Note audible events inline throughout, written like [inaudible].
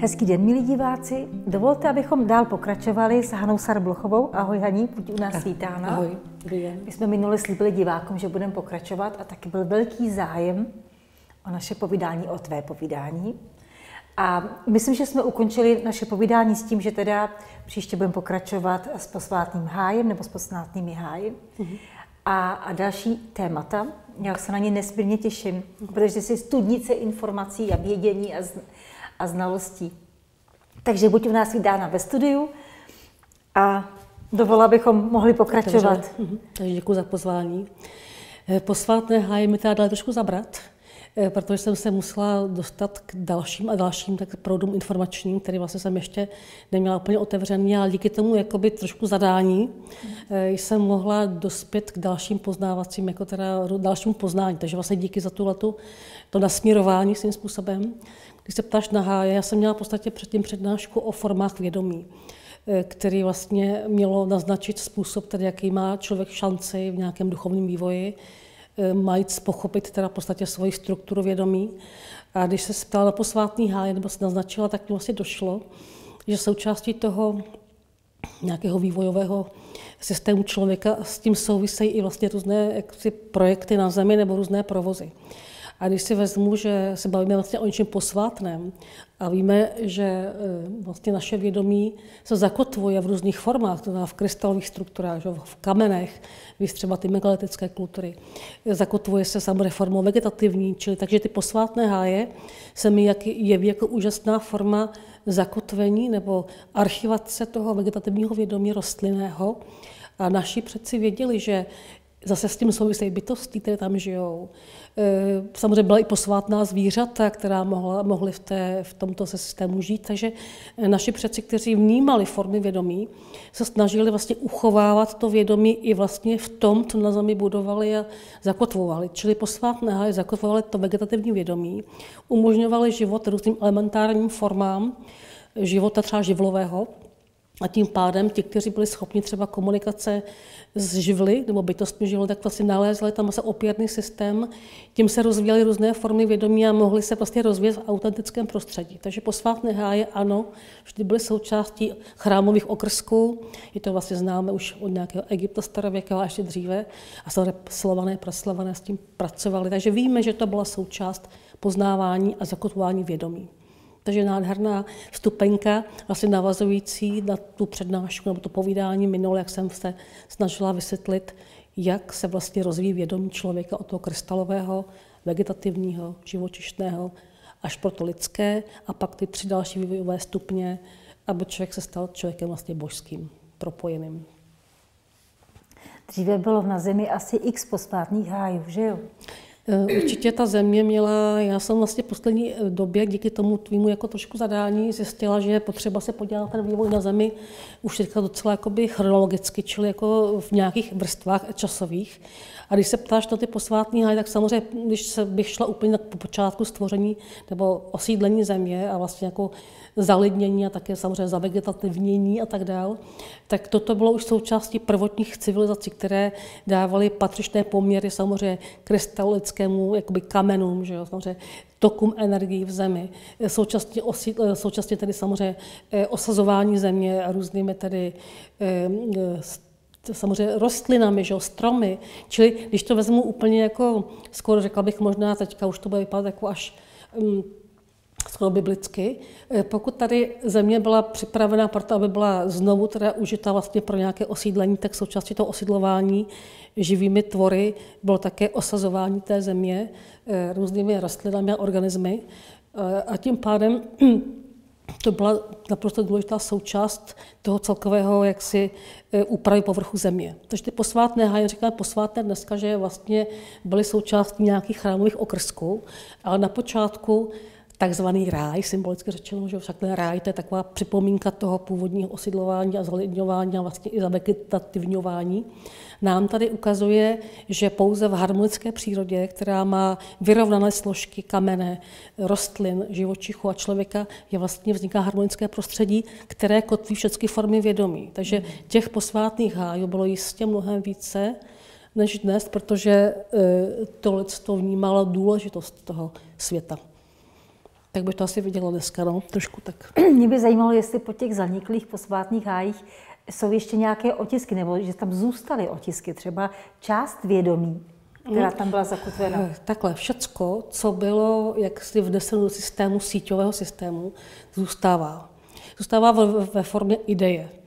Hezký den, milí diváci. Dovolte, abychom dál pokračovali s Hanou Sarblochovou. Ahoj Haní, buď u nás vítána. Ahoj, den. My jsme minule slíbili divákům, že budeme pokračovat a taky byl velký zájem o naše povídání, o tvé povídání. A myslím, že jsme ukončili naše povídání s tím, že teda příště budeme pokračovat s posvátným hájem nebo s posvátnými háji. Mm-hmm. A, a další témata. Já se na ně nesmírně těším, protože jsi studnice informací a vědění a, a znalostí. Takže buď u nás vydána ve studiu a dovolila, abychom mohli pokračovat. Takže, mhm. takže děkuji za pozvání. Eh, posvátné háje mi teda dali trošku zabrat, eh, protože jsem se musela dostat k dalším a dalším tak proudům informačním, který vlastně jsem ještě neměla úplně otevřený, ale díky tomu jakoby trošku zadání eh, jsem mohla dospět k dalším poznávacím, jako teda dalšímu poznání. Takže vlastně díky za tuhletu, to nasměrování svým způsobem. Když se ptáš na háje, já jsem měla v podstatě předtím přednášku o formách vědomí, eh, který vlastně mělo naznačit způsob, tedy jaký má člověk šanci v nějakém duchovním vývoji, eh, majíc pochopit teda v podstatě svoji strukturu vědomí. A když se ptala na posvátný háje, nebo se naznačila, tak mi vlastně došlo, že součástí toho nějakého vývojového systému člověka s tím souvisejí i vlastně různé projekty na zemi nebo různé provozy. A když si vezmu, že se bavíme vlastně o něčem posvátném a víme, že e, vlastně naše vědomí se zakotvuje v různých formách, to znamená v krystalových strukturách, v kamenech, víš třeba ty megalitické kultury. Zakotvuje se samozřejmě formou vegetativní, čili takže ty posvátné háje se mi jeví jako úžasná forma zakotvení nebo archivace toho vegetativního vědomí rostlinného. A naši přeci věděli, že zase s tím souvisejí bytosti, které tam žijou. E, samozřejmě byla i posvátná zvířata, která mohla, mohly v, té, v tomto systému žít, takže naši předci, kteří vnímali formy vědomí, se snažili vlastně uchovávat to vědomí i vlastně v tom, co na zemi budovali a zakotvovali. Čili posvátné háje zakotvovali to vegetativní vědomí, umožňovali život různým elementárním formám života třeba živlového, a tím pádem ti, kteří byli schopni třeba komunikace s živly nebo bytostmi živly, tak vlastně nalézali tam se opěrný systém, tím se rozvíjely různé formy vědomí a mohly se vlastně rozvíjet v autentickém prostředí. Takže posvátné háje, ano, vždy byly součástí chrámových okrsků, je to vlastně známe už od nějakého Egypta starověkého a ještě dříve, a samozřejmě slované, praslované s tím pracovali. Takže víme, že to byla součást poznávání a zakotvování vědomí. Takže nádherná vstupenka, vlastně navazující na tu přednášku nebo to povídání minule, jak jsem se snažila vysvětlit, jak se vlastně rozvíjí vědomí člověka od toho krystalového, vegetativního, živočišného, až pro to lidské a pak ty tři další vývojové stupně, aby člověk se stal člověkem vlastně božským, propojeným. Dříve bylo na zemi asi x posvátných hájů, že jo? Eh, určitě ta země měla, já jsem vlastně v poslední eh, době díky tomu tvýmu jako trošku zadání zjistila, že je potřeba se podívat ten vývoj na zemi už teďka docela jakoby chronologicky, čili jako v nějakých vrstvách časových. A když se ptáš na ty posvátní háje, tak samozřejmě, když se bych šla úplně po počátku stvoření nebo osídlení země a vlastně jako zalidnění a také samozřejmě zavegetativnění a tak dále, tak toto bylo už součástí prvotních civilizací, které dávaly patřičné poměry samozřejmě krystalickému jakoby kamenům, že jo, samozřejmě tokům energií v zemi. Současně, osí, současně tedy samozřejmě eh, osazování země a různými tedy eh, samozřejmě rostlinami, že stromy. Čili když to vezmu úplně jako, skoro řekla bych možná, teďka už to bude vypadat jako až um, skoro biblicky, eh, pokud tady země byla připravena proto, aby byla znovu teda užita vlastně pro nějaké osídlení, tak součástí toho osídlování živými tvory bylo také osazování té země eh, různými rostlinami a organismy. Eh, a tím pádem [clears throat] to byla naprosto důležitá součást toho celkového jaksi úpravy povrchu země. Takže ty posvátné háje, říkáme posvátné dneska, že vlastně byly součástí nějakých chrámových okrsků, ale na počátku takzvaný ráj, symbolicky řečeno, že však ten ráj to je taková připomínka toho původního osidlování a zalidňování a vlastně i zavegetativňování, nám tady ukazuje, že pouze v harmonické přírodě, která má vyrovnané složky kamene, rostlin, živočichu a člověka, je vlastně vzniká harmonické prostředí, které kotví všechny formy vědomí. Takže těch posvátných hájů bylo jistě mnohem více než dnes, protože eh, tohle to vnímalo důležitost toho světa. tak by to asi vidělo dneska, no, trošku tak. Mě by zajímalo, jestli po těch zaniklých posvátných hájích jsou ještě nějaké otisky, nebo že tam zůstaly otisky, třeba část vědomí, která tam byla zakotvena. Eh, takhle, všecko, co bylo jaksi vneseno do systému, síťového systému, zůstává. Zůstává ve formě ideje.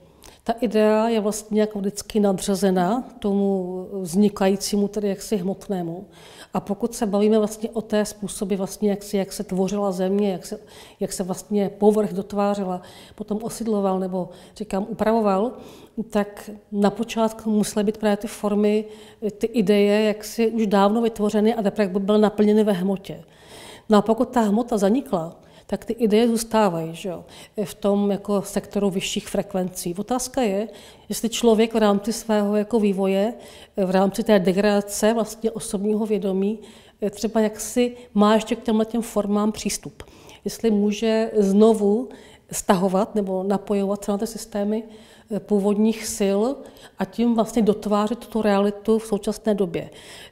Ta idea je vlastně jako vždycky nadřazena tomu vznikajícímu, tedy jaksi hmotnému. A pokud se bavíme vlastně o té způsoby, vlastně, jak, si, jak se tvořila země, jak se, jak se vlastně povrch dotvářela, potom osidloval nebo říkám upravoval, tak na počátku musely být právě ty formy, ty ideje, jak si už dávno vytvořeny a teprve byly naplněny ve hmotě. No a pokud ta hmota zanikla, tak ty ideje zůstávají že jo, v tom jako sektoru vyšších frekvencí. Otázka je, jestli člověk v rámci svého jako vývoje, v rámci té degradace vlastně osobního vědomí, třeba jak si má ještě k těmhle těm formám přístup. Jestli může znovu stahovat nebo napojovat na ty systémy eh, původních sil a tím vlastně dotvářet tuto realitu v současné době.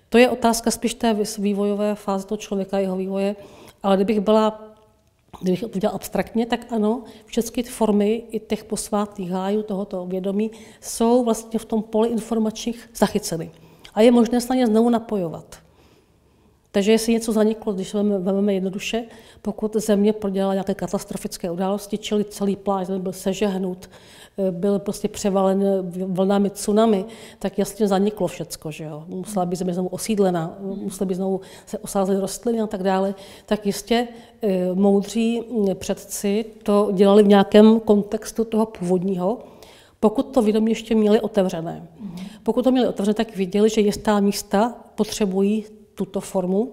To je otázka spíš té vývojové fáze toho člověka, jeho vývoje, ale kdybych byla Kdybych udělal abstraktně, tak ano, všechny formy i těch posvátných hájů tohoto vědomí jsou vlastně v tom poli informačních zachyceny. A je možné se na ně znovu napojovat. Takže jestli něco zaniklo, když vezmeme jednoduše, pokud země prodělala nějaké katastrofické události, čili celý pláž byl sežehnut, Eh, byl prostě převalen vlnami tsunami, tak jasně zaniklo všecko, že jo. Musela být země znovu osídlena, musela být znovu se osázet rostliny a tak dále, tak jistě eh, moudří předci to dělali v nějakém kontextu toho původního, pokud to vědomí ještě měli otevřené. Pokud to měli otevřené, tak viděli, že jistá místa potřebují tuto formu,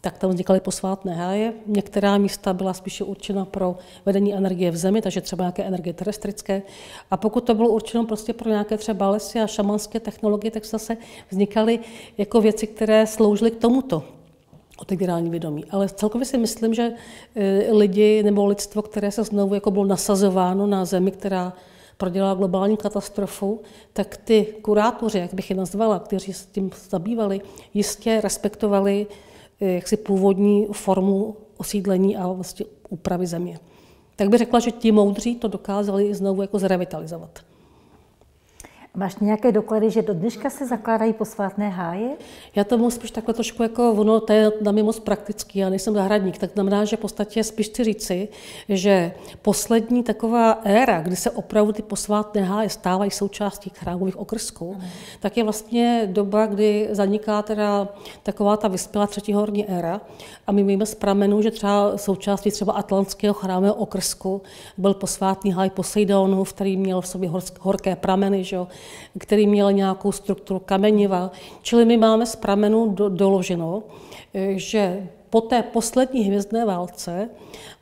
tak tam vznikaly posvátné háje. Některá místa byla spíše určena pro vedení energie v zemi, takže třeba nějaké energie terestrické. A pokud to bylo určeno prostě pro nějaké třeba lesy a šamanské technologie, tak zase vznikaly jako věci, které sloužily k tomuto otevírání vědomí. Ale celkově si myslím, že e, lidi nebo lidstvo, které se znovu jako bylo nasazováno na zemi, která prodělala globální katastrofu, tak ty kurátoři, jak bych je nazvala, kteří se tím zabývali, jistě respektovali Eh, jaksi původní formu osídlení a vlastně úpravy země. Tak bych řekla, že ti moudří to dokázali znovu jako zrevitalizovat. Máš nějaké doklady, že do dneška se zakládají posvátné háje? Já tomu spíš takhle trošku jako, ono, to je na mě moc praktický, já nejsem zahradník, tak znamená, že v podstatě spíš chci říci, že poslední taková éra, kdy se opravdu ty posvátné háje stávají součástí chrámových okrsků, mm. tak je vlastně doba, kdy zaniká teda taková ta vyspělá třetí horní éra a my víme z pramenů, že třeba součástí třeba atlantského chrámového okrsku byl posvátný háj Poseidonu, který měl v sobě horké prameny, že jo, který měl nějakou strukturu kameniva. Čili my máme z pramenů do, doloženo, eh, že po té poslední hvězdné válce,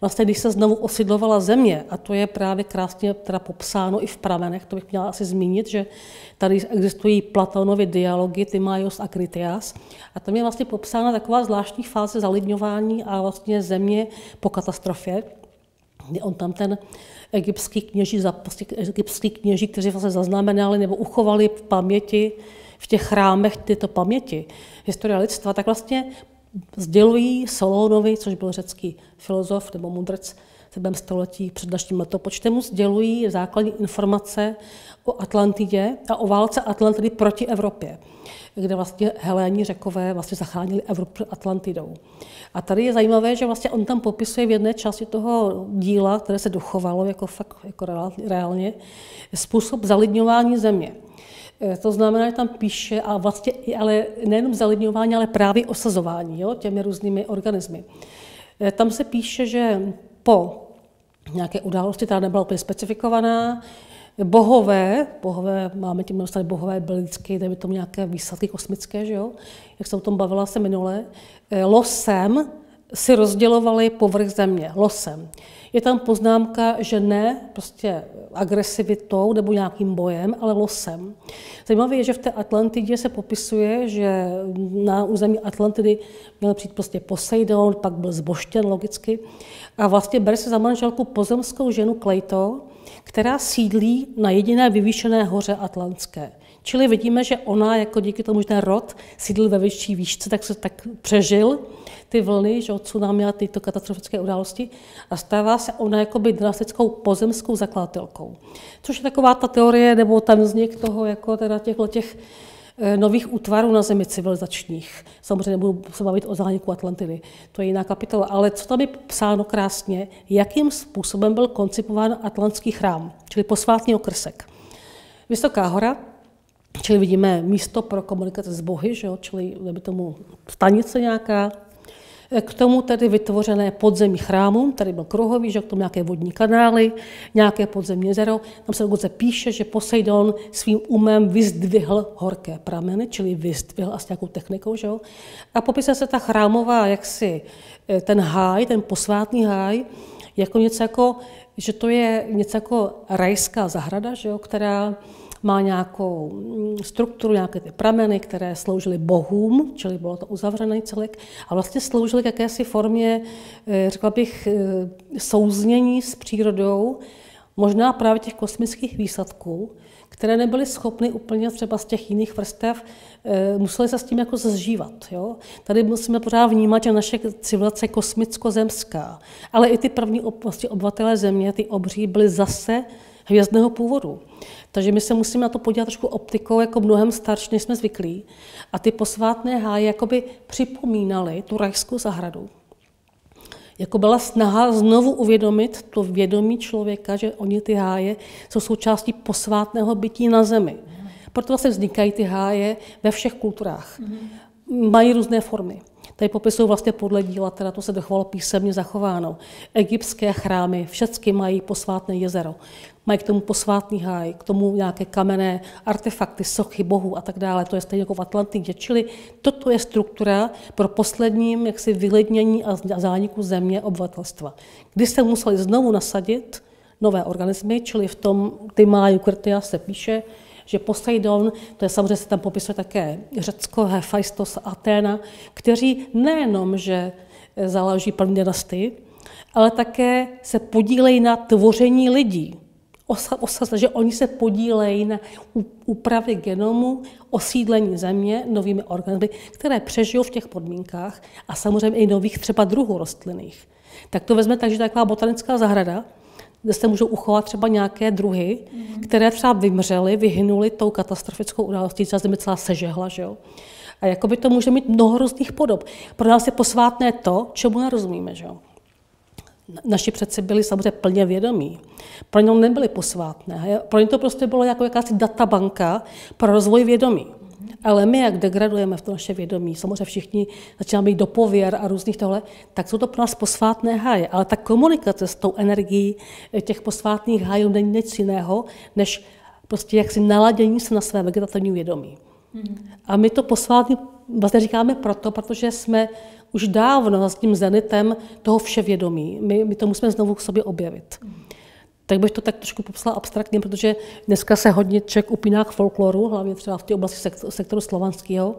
vlastně když se znovu osidlovala země, a to je právě krásně teda popsáno i v pramenech, to bych měla asi zmínit, že tady existují Platonovy dialogy Timaios a Kritias, a tam je vlastně popsána taková zvláštní fáze zalidňování a vlastně země po katastrofě, on tam ten egyptský kněží, prostě egyptský kněží, kteří vlastně zaznamenali nebo uchovali v paměti, v těch chrámech tyto paměti, historie lidstva, tak vlastně sdělují Solónovi, což byl řecký filozof nebo mudrc, 7. století před naším letopočtem, sdělují základní informace o Atlantidě a o válce Atlantidy proti Evropě, kde vlastně Heléni řekové vlastně zachránili Evropu Atlantidou. A tady je zajímavé, že vlastně on tam popisuje v jedné části toho díla, které se dochovalo jako fakt jako reálně, způsob zalidňování země. E, to znamená, že tam píše, a vlastně, ale nejenom zalidňování, ale právě osazování jo, těmi různými organismy. E, tam se píše, že po nějaké události, která nebyla úplně specifikovaná, bohové, bohové, máme tím dostat bohové bylicky, dejme tomu nějaké výsadky kosmické, že jo? jak jsem o tom bavila se minule, eh, losem si rozdělovali povrch země, losem. Je tam poznámka, že ne prostě agresivitou nebo nějakým bojem, ale losem. Zajímavé je, že v té Atlantidě se popisuje, že na území Atlantidy měl přijít prostě Poseidon, pak byl zboštěn logicky. A vlastně bere se za manželku pozemskou ženu Kleito, která sídlí na jediné vyvýšené hoře Atlantské. Čili vidíme, že ona, jako díky tomu, že ten rod sídl ve větší výšce, tak se tak přežil ty vlny, že od tsunami a tyto katastrofické události a stává se ona jakoby drastickou pozemskou zakladatelkou. Což je taková ta teorie nebo ten vznik toho, jako teda těchto těch eh, nových útvarů na zemi civilizačních. Samozřejmě nebudu se bavit o zániku Atlantidy, to je jiná kapitola, ale co tam je psáno krásně, jakým způsobem byl koncipován atlantský chrám, čili posvátný okrsek. Vysoká hora, čili vidíme místo pro komunikaci s bohy, že jo, čili by tomu stanice nějaká, k tomu tedy vytvořené podzemí chrámu, tady byl kruhový, že k tomu nějaké vodní kanály, nějaké podzemní jezero. Tam se dokonce píše, že Poseidon svým umem vyzdvihl horké prameny, čili vyzdvihl asi nějakou technikou. Že? A popisuje se ta chrámová, jaksi eh, ten háj, ten posvátný háj, jako něco jako, že to je něco jako rajská zahrada, že jo, která má nějakou mm, strukturu, nějaké ty prameny, které sloužily bohům, čili bylo to uzavřený celek, a vlastně sloužily k jakési formě, eh, řekla bych, eh, souznění s přírodou, možná právě těch kosmických výsadků, které nebyly schopny úplně třeba z těch jiných vrstev, eh, museli se s tím jako zžívat. Jo? Tady musíme pořád vnímat, že naše civilizace je kosmicko-zemská, ale i ty první vlastně obyvatelé země, ty obří, byly zase hvězdného původu. Takže my se musíme na to podívat trošku optikou, jako mnohem starší, než jsme zvyklí. A ty posvátné háje jakoby připomínaly tu rajskou zahradu. Jako byla snaha znovu uvědomit to vědomí člověka, že oni ty háje jsou součástí posvátného bytí na zemi. Proto vlastně vznikají ty háje ve všech kulturách. Mají různé formy. Tady popisují vlastně podle díla, teda to se dochovalo písemně zachováno. Egyptské chrámy, všechny mají posvátné jezero mají k tomu posvátný háj, k tomu nějaké kamenné artefakty, sochy bohů a tak dále. To je stejně jako v Atlantidě. Čili toto je struktura pro posledním jaksi vylidnění a zániku země obyvatelstva. Kdy se museli znovu nasadit nové organismy, čili v tom Timáju Krtia se píše, že Poseidon, to je samozřejmě se tam popisuje také Řecko, Hephaistos a Aténa, kteří nejenom, že založí první dynastii, ale také se podílejí na tvoření lidí osaz, že oni se podílejí na úpravě genomu, osídlení země novými organismy, které přežijou v těch podmínkách a samozřejmě i nových třeba druhů rostlinných. Tak to vezme tak, že taková botanická zahrada, kde se můžou uchovat třeba nějaké druhy, mm-hmm. které třeba vymřely, vyhynuly tou katastrofickou událostí, třeba země celá sežehla, že jo? A jakoby to může mít mnoho různých podob. Pro nás je posvátné to, čemu nerozumíme, že jo? Naši přeci byli samozřejmě plně vědomí. Pro ně nebyly posvátné. Pro ně to prostě bylo jako jakási databanka pro rozvoj vědomí. Ale my, jak degradujeme v to naše vědomí, samozřejmě všichni začínáme být dopověr a různých tohle, tak jsou to pro nás posvátné háje. Ale ta komunikace s tou energií těch posvátných hájů není nic jiného, než prostě jaksi naladění se na své vegetativní vědomí. A my to posvátný vlastně říkáme proto, protože jsme už dávno s tím zenitem toho vševědomí. My, my to musíme znovu k sobě objevit. Tak bych to tak trošku popsala abstraktně, protože dneska se hodně člověk upíná k folkloru, hlavně třeba v té oblasti sektoru, slovanského,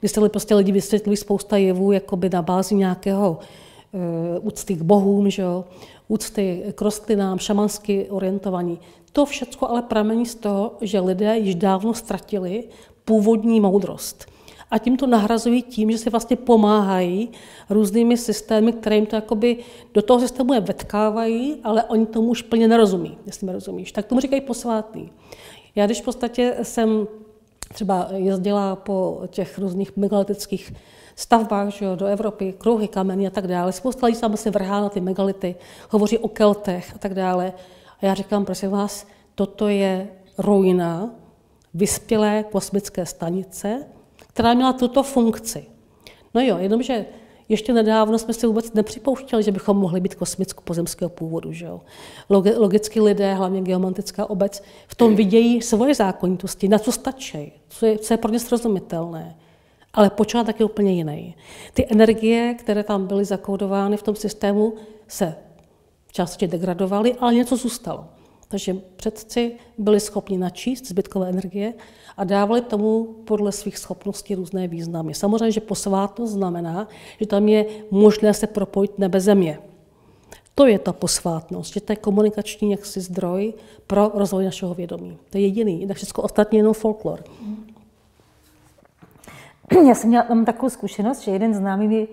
kdy se prostě lidi vysvětlují spousta jevů jakoby na bázi nějakého uh, úcty k bohům, že jo? úcty k rostlinám, šamansky orientovaní. To všechno ale pramení z toho, že lidé již dávno ztratili původní moudrost a tím to nahrazují tím, že si vlastně pomáhají různými systémy, které jim to jakoby do toho systému je vetkávají, ale oni tomu už plně nerozumí, jestli mi rozumíš. Tak tomu říkají posvátný. Já když v podstatě jsem třeba jezdila po těch různých megalitických stavbách že jo, do Evropy, kruhy, kameny a tak dále. Spousta lidí se vrhá na ty megality, hovoří o keltech a tak dále. A já říkám, prosím vás, toto je ruina vyspělé kosmické stanice, která měla tuto funkci. No jo, jenomže ještě nedávno jsme si vůbec nepřipouštěli, že bychom mohli být kosmicko-pozemského původu. Že jo? Logicky lidé, hlavně geomantická obec, v tom vidějí svoje zákonitosti, na co stačí, co je, co je pro ně srozumitelné. Ale počátek je úplně jiný. Ty energie, které tam byly zakódovány v tom systému, se částečně degradovaly, ale něco zůstalo. Takže předci byli schopni načíst zbytkové energie a dávali tomu podle svých schopností různé významy. Samozřejmě, že posvátnost znamená, že tam je možné se propojit nebe země. to je ta posvátnost, že to je komunikační jaksi zdroj pro rozvoj našeho vědomí. To je jediný, jinak všechno ostatní jenom folklor. Já jsem měla mám takovou zkušenost, že jeden známý mi,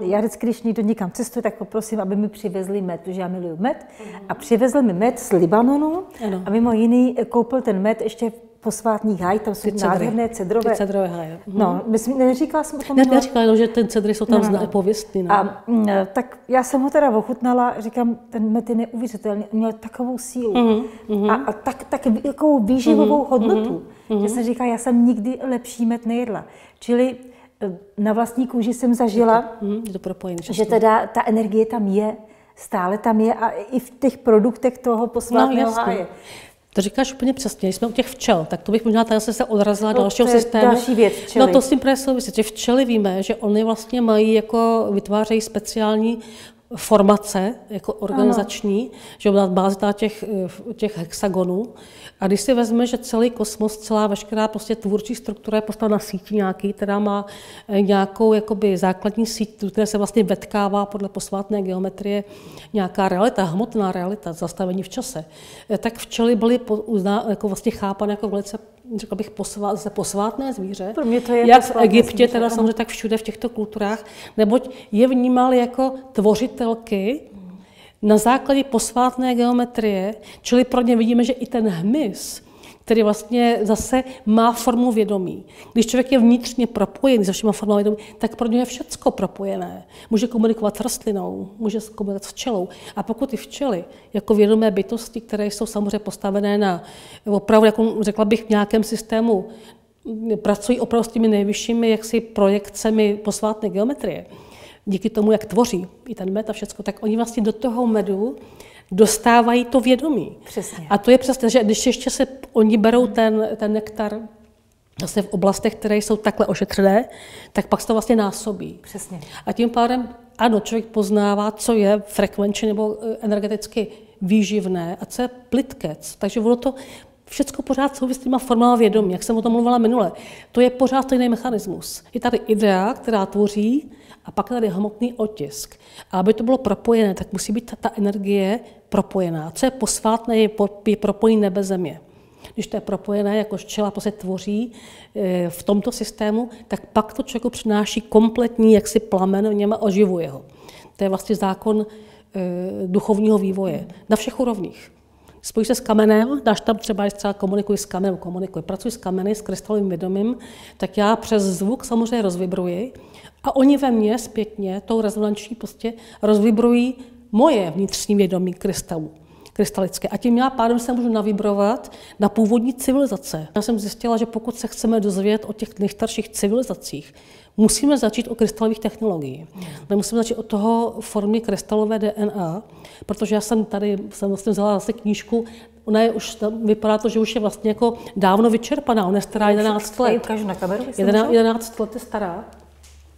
já vždycky, když někdo někam cestuje, tak poprosím, aby mi přivezli med, protože já miluju med. A přivezl mi med z Libanonu Ano. a mimo jiný koupil ten med ještě v posvátných háj, tam jsou Ty cedry. nádherné cedrové. Ty cedrové háje. Mhm. No, myslím, neříkala jsem o tom. Ne, neříkala jenom, že ten cedry jsou tam No, no, no, no. pověstný. No. A mm, tak já jsem ho teda ochutnala, říkám, ten med je neuvěřitelný, měl takovou sílu Mhm, a, a tak, tak takovou výživovou hodnotu, mhm. že jsem říkala, já jsem nikdy lepší med nejedla. Čili eh, na vlastní kůži jsem zažila, Mhm, je to propojené. že teda ta energie tam je, stále tam je a i v těch produktech toho posvátného jasně. háje. To říkáš úplně přesně. Když jsme u těch včel, tak to bych možná tady se odrazila No, dalšího to je systému. další věc, včely. No to s tím právě souvisí, že včely víme, že oni vlastně mají jako, vytvářejí speciální formace jako organizační, ano. že bázi teda těch, eh, těch hexagonů. A když si vezme, že celý kosmos, celá veškerá prostě tvůrčí struktura je postavena na síti nějaký, která má eh, nějakou jakoby základní síť, která se vlastně vetkává podle posvátné geometrie nějaká realita, hmotná realita, zastavení v čase, eh, tak včely byly uzná, jako vlastně chápané jako velice řekla bych, posvá, posvátné zvíře. Pro mě to je Jak v Egyptě, zvíře, teda ano. samozřejmě tak všude v těchto kulturách, neboť je vnímal jako tvořitelky na základě posvátné geometrie, čili pro ně vidíme, že i ten hmyz, který vlastně zase má formu vědomí. Když člověk je vnitřně propojený se všema formami vědomí, tak pro něj je všecko propojené. Může komunikovat s rostlinou, může komunikovat s včelou. A pokud ty včely, jako vědomé bytosti, které jsou samozřejmě postavené na opravdu, jako řekla bych, v nějakém systému, pracují opravdu s těmi nejvyššími jaksi projekcemi posvátné geometrie, díky tomu, jak tvoří i ten med a všecko, tak oni vlastně do toho medu dostávají to vědomí. Přesně. A to je přesně, že když ještě se oni berou ten, ten nektar zase v oblastech, které jsou takhle ošetřené, tak pak se to vlastně násobí. Přesně. A tím pádem, ano, člověk poznává, co je frekvenčně nebo eh, energeticky výživné a co je plitkec. Takže ono to všechno pořád souvisí s těma formama vědomí, jak jsem o tom mluvila minule. To je pořád stejný mechanismus. Je tady idea, která tvoří, a pak tady hmotný otisk. A aby to bylo propojené, tak musí být ta, energie propojená. Co je posvátné, je, je propojení nebe země. Když to je propojené, jako včela prostě tvoří eh, v tomto systému, tak pak to člověku přináší kompletní jaksi plamen v něm a oživuje ho. To je vlastně zákon eh, duchovního vývoje na všech úrovních. Spojíš se s kamenem, dáš tam třeba, když třeba komunikuji s kamenem, komunikuji, pracuji s kameny, s krystalovým vědomím, tak já přes zvuk samozřejmě rozvibruji a oni ve mně zpětně tou rezonanční prostě rozvibrují moje vnitřní vědomí krystalů krystalické. A tím já pádem se můžu navibrovat na původní civilizace. Já jsem zjistila, že pokud se chceme dozvědět o těch nejstarších civilizacích, musíme začít o krystalových technologií. My musíme začít od toho formy krystalové DNA, protože já jsem tady jsem vlastně vzala zase knížku, ona je už, vypadá to, že už je vlastně jako dávno vyčerpaná, ona je stará 11 Tady let. ukážu na kameru, jestli 11, můžu. 11 let je stará.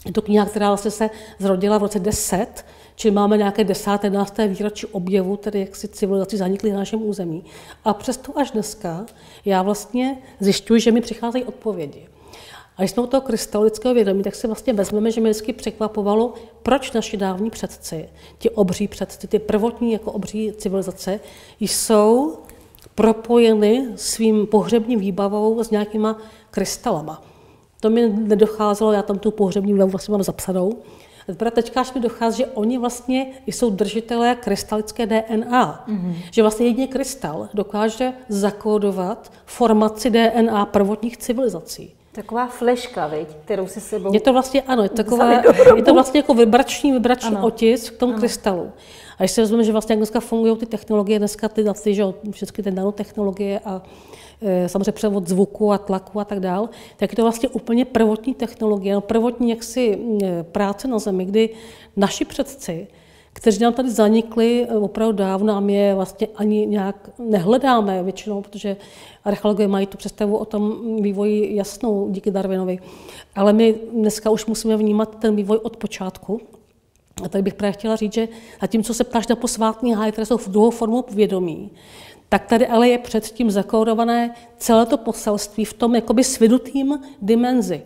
Je to kniha, která vlastně se zrodila v roce 10, čili máme nějaké 10. 11. výročí objevu, tedy jak si civilizaci zanikly na našem území. A přesto až dneska já vlastně zjišťuji, že mi přicházejí odpovědi. A když jsme u toho krystalického vědomí, tak si vlastně vezmeme, že mě vždycky překvapovalo, proč naši dávní předci, ti obří předci, ty prvotní jako obří civilizace, jsou propojeny svým pohřebním výbavou s nějakýma krystalama. To mi nedocházelo, já tam tu pohřební výbavu vlastně mám zapsanou. A teprve teďka až mi dochází, že oni vlastně jsou držitelé krystalické DNA. Mm-hmm. Že vlastně jedině krystal dokáže zakódovat formaci DNA prvotních civilizací. Taková fleška, veď, kterou si sebou... Je to vlastně, ano, je hrobu. je to vlastně jako vibrační, vibrační Ano. otisk v tom krystalu. A když si vezmeme, že vlastně jak dneska fungují ty technologie, dneska ty, ty že jo, všechny ty nanotechnologie a e, samozřejmě převod zvuku a tlaku a tak dál, tak je to vlastně úplně prvotní technologie, no, prvotní jaksi e, práce na Zemi, kdy naši předci, kteří nám tady zanikli e, opravdu dávno a my je vlastně ani nějak nehledáme většinou, protože archeologové mají tu představu o tom vývoji jasnou díky Darwinovi. Ale my dneska už musíme vnímat ten vývoj od počátku. A tady bych právě chtěla říct, že zatímco se ptáš na posvátní háje, které jsou v druhou formu vědomí, tak tady ale je předtím zakódované celé to poselství v tom jakoby svidutým dimenzi.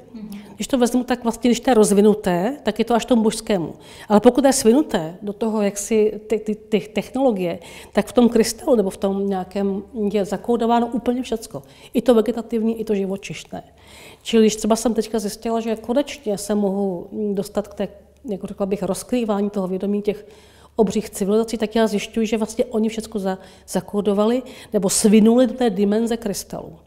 Když to vezmu, tak vlastně, když to je rozvinuté, tak je to až tomu božskému. Ale pokud je svinuté do toho, jak si ty, ty, ty technologie, tak v tom krystalu nebo v tom nějakém je zakódováno úplně všecko. I to vegetativní, i to živočišné. Čili když třeba jsem teďka zjistila, že konečně se mohu dostat k té, jako řekla bych, rozkrývání toho vědomí těch obřích civilizací, tak já zjišťuji, že vlastně oni všechno za, zakódovali nebo svinuli do té dimenze krystalu.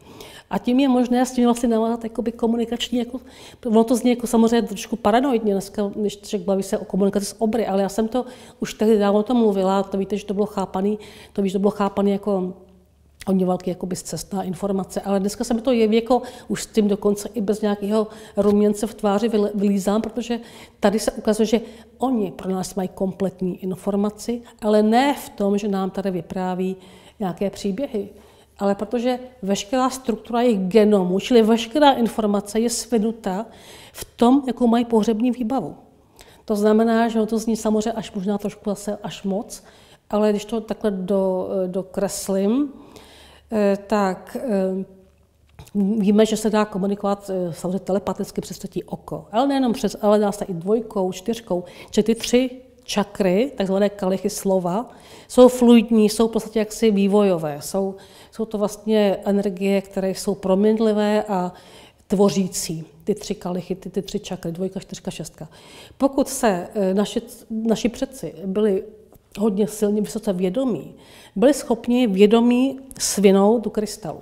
A tím je možné s tím vlastně navázat jakoby komunikační, jako, ono to zní jako samozřejmě trošku paranoidně dneska, když člověk baví se o komunikaci s obry, ale já jsem to už tehdy dávno to mluvila, to víte, že to bylo chápaný, to víš, to bylo chápaný jako hodně velký jakoby cestná informace, ale dneska se mi to jeví jako už s tím dokonce i bez nějakého ruměnce v tváři vylízám, protože tady se ukazuje, že oni pro nás mají kompletní informaci, ale ne v tom, že nám tady vypráví nějaké příběhy, ale protože veškerá struktura jejich genomu, čili veškerá informace je svinuta v tom, jakou mají pohřební výbavu. To znamená, že to zní samozřejmě až možná trošku zase až moc, ale když to takhle do, dokreslím, eh, tak eh, Víme, že se dá komunikovat eh, samozřejmě telepaticky přes třetí oko, ale nejenom přes, ale dá se i dvojkou, čtyřkou, že ty tři čakry, takzvané kalichy slova, jsou fluidní, jsou v podstatě jaksi vývojové, jsou, jsou to vlastně energie, které jsou proměnlivé a tvořící, ty tři kalichy, ty, ty tři čakry, dvojka, čtyřka, šestka. Pokud se eh, naši, naši předci byli hodně silně, vysoce vědomí, byli schopni vědomí svinout do krystalu.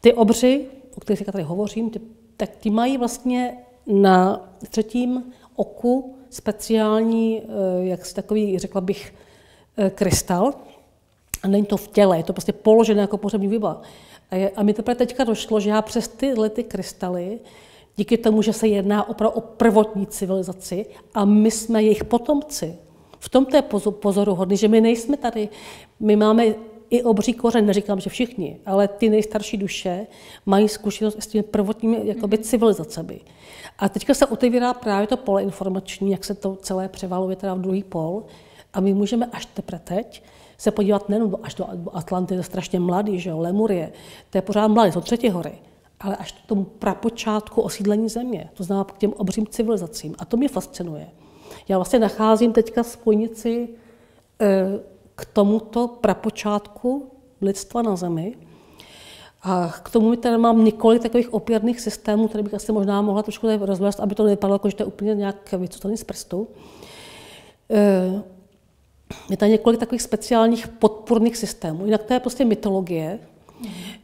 Ty obři, o kterých tady hovořím, ty, tak ti mají vlastně na třetím oku speciální, eh, jak si takový, řekla bych, eh, krystal. A není to v těle, je to prostě položené jako pohřební výbava. A, je, a mi teprve teďka došlo, že já přes tyhle ty krystaly, díky tomu, že se jedná opravdu o prvotní civilizaci a my jsme jejich potomci, v tom to je pozoruhodný, že my nejsme tady, my máme i obří kořen, neříkám, že všichni, ale ty nejstarší duše mají zkušenost s těmi prvotními jakoby, civilizacemi. A teďka se otevírá právě to pole informační, jak se to celé převaluje teda v druhý pol. A my můžeme až teprve teď se podívat nejen až do Atlanty, to je strašně mladý, že jo, Lemurie, to je pořád mladý, to třetí hory, ale až k tomu prapočátku osídlení země, to znamená k těm obřím civilizacím. A to mě fascinuje. Já vlastně nacházím teďka spojnici eh, k tomuto prapočátku lidstva na Zemi. A k tomu tady mám několik takových opěrných systémů, které bych asi možná mohla trošku rozvést, aby to nevypadalo, jako že to je úplně nějak vycucaný z prstu. Eh, je tady několik takových speciálních podporných systémů. Jinak to je prostě mytologie,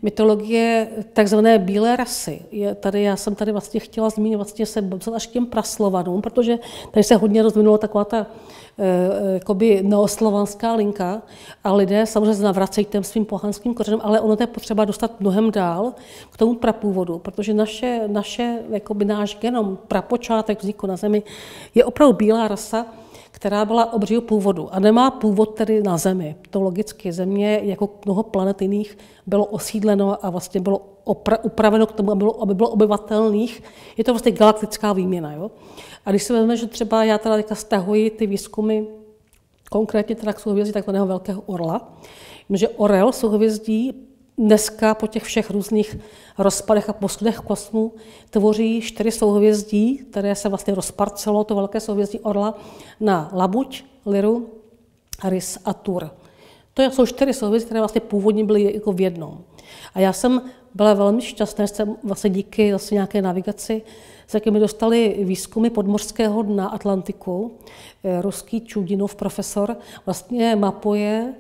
mytologie takzvané bílé rasy. Je tady, já jsem tady vlastně chtěla zmínit vlastně se až k těm praslovanům, protože tady se hodně rozvinula taková ta e, jakoby neoslovanská linka a lidé samozřejmě navracejí těm svým pohanským kořenům, ale ono to je potřeba dostat mnohem dál k tomu prapůvodu, protože naše, naše jakoby náš genom, prapočátek vzniku na Zemi je opravdu bílá rasa, která byla obřího původu a nemá původ tedy na Zemi. To logicky Země, jako mnoho planet jiných, bylo osídleno a vlastně bylo opra- upraveno k tomu, aby bylo, aby bylo obyvatelných. Je to vlastně galaktická výměna. Jo? A když si vezmeme, že třeba já teda teďka stahuji ty výzkumy konkrétně teda k souhvězdí takzvaného velkého orla, že orel souhvězdí dneska po těch všech různých rozpadech a posudech kosmu tvoří čtyři souhvězdí, které se vlastně rozparcelo, to velké souhvězdí Orla, na Labuť, Liru, Rys a Tur. To jsou čtyři souhvězdí, které vlastně původně byly jako v jednom. A já jsem byla velmi šťastná, že jsem vlastně díky vlastně nějaké navigaci, se jakými dostali výzkumy podmořského dna Atlantiku. Eh, ruský Čudinov profesor vlastně mapuje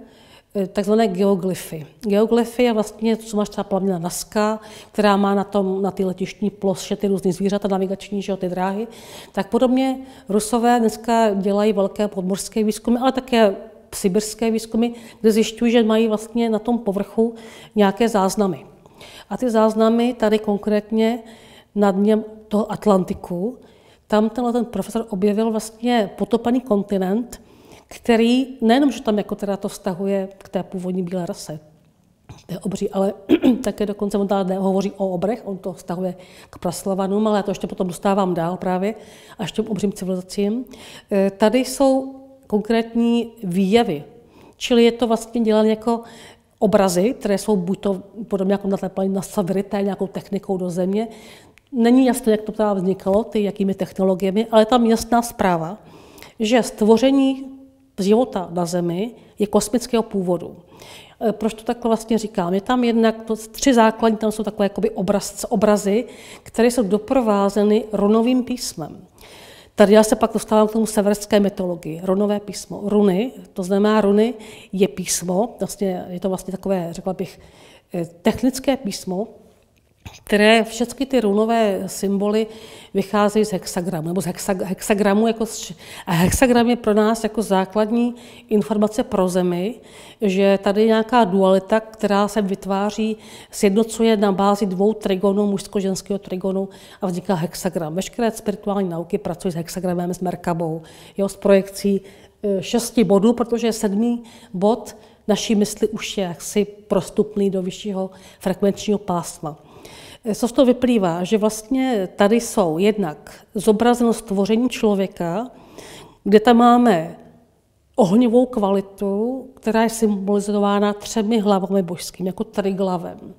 takzvané geoglyfy. Geoglyfy je vlastně, co máš třeba plavnina Naska, která má na, tom, na ty letištní ploše ty různé zvířata, navigační, že ty dráhy. Tak podobně Rusové dneska dělají velké podmořské výzkumy, ale také sibirské výzkumy, kde zjišťují, že mají vlastně na tom povrchu nějaké záznamy. A ty záznamy tady konkrétně na dně toho Atlantiku, tam tenhle ten profesor objevil vlastně potopaný kontinent, který nejenom, že tam jako teda to vztahuje k té původní bílé rase, je obří, ale [clears throat] také dokonce on tady hovoří o obrech, on to vztahuje k praslavanům, ale já to ještě potom dostávám dál právě, až těm obřím civilizacím. E, tady jsou konkrétní výjevy, čili je to vlastně dělané jako obrazy, které jsou buď to podobně jako natlepané na savryté nějakou technikou do země, Není jasné, jak to teda vznikalo, ty jakými technologiemi, ale tam jasná zpráva, že stvoření života na Zemi je kosmického původu. E, proč to takhle vlastně říkám? Je tam jednak to, tři základní, tam jsou takové jakoby obraz, obrazy, které jsou doprovázeny runovým písmem. Tady já se pak dostávám k tomu severské mytologii, runové písmo. Runy, to znamená runy je písmo, vlastně, je to vlastně takové, řekla bych, e, technické písmo, které všechny ty runové symboly vycházejí z hexagramu, nebo z hexagramu, jako, a hexagram je pro nás jako základní informace pro Zemi, že tady je nějaká dualita, která se vytváří, sjednocuje na bázi dvou trigonů, mužsko-ženského trigonu a vzniká hexagram. Veškeré spirituální nauky pracují s hexagramem, s Merkabou, jo, s projekcí e, šesti bodů, protože sedmý bod naší mysli už je jaksi prostupný do vyššího frekvenčního pásma. Co z toho vyplývá? Že vlastně tady jsou jednak zobrazeno stvoření člověka, kde tam máme ohnivou kvalitu, která je symbolizována třemi hlavami božskými, jako triglavem.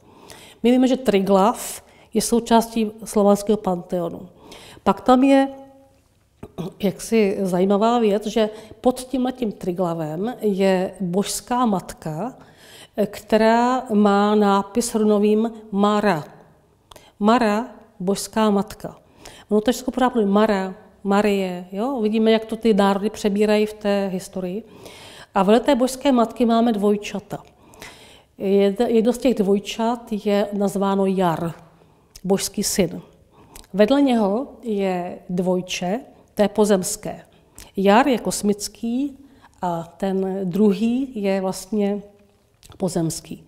My víme, že triglav je součástí slovanského panteonu. Pak tam je jaksi zajímavá věc, že pod tím tím triglavem je božská matka, která má nápis runovým Mara. Mara, božská matka. Ono to všechno Mara, Marie. Jo? Vidíme, jak to ty národy přebírají v té historii. A vedle té božské matky máme dvojčata. Jedno z těch dvojčat je nazváno Jar, božský syn. Vedle něho je dvojče, to je pozemské. Jar je kosmický a ten druhý je vlastně pozemský.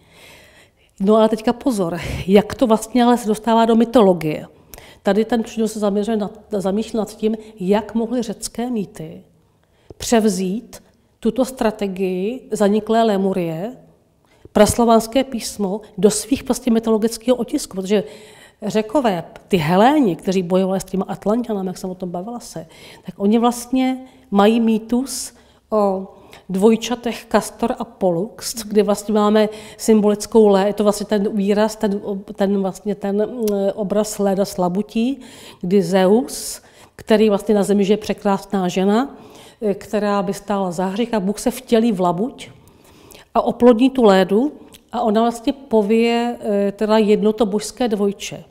No ale teďka pozor, jak to vlastně ale se dostává do mytologie. Tady ten čudo se zaměřuje nad, zamýšlí nad tím, jak mohly řecké mýty převzít tuto strategii zaniklé Lemurie, praslovanské písmo, do svých prostě mytologického otisku, protože řekové, ty Heléni, kteří bojovali s těmi Atlantianami, jak jsem o tom bavila se, tak oni vlastně mají mýtus o dvojčatech Castor a Pollux, kde vlastně máme symbolickou lé, je to vlastně ten výraz, ten, ten, vlastně ten mm, obraz léda slabutí, kdy Zeus, který vlastně na zemi je překrásná žena, eh, která by stála za hřích a Bůh se vtělí v labuť a oplodní tu lédu a ona vlastně pově eh, teda jedno to božské dvojče.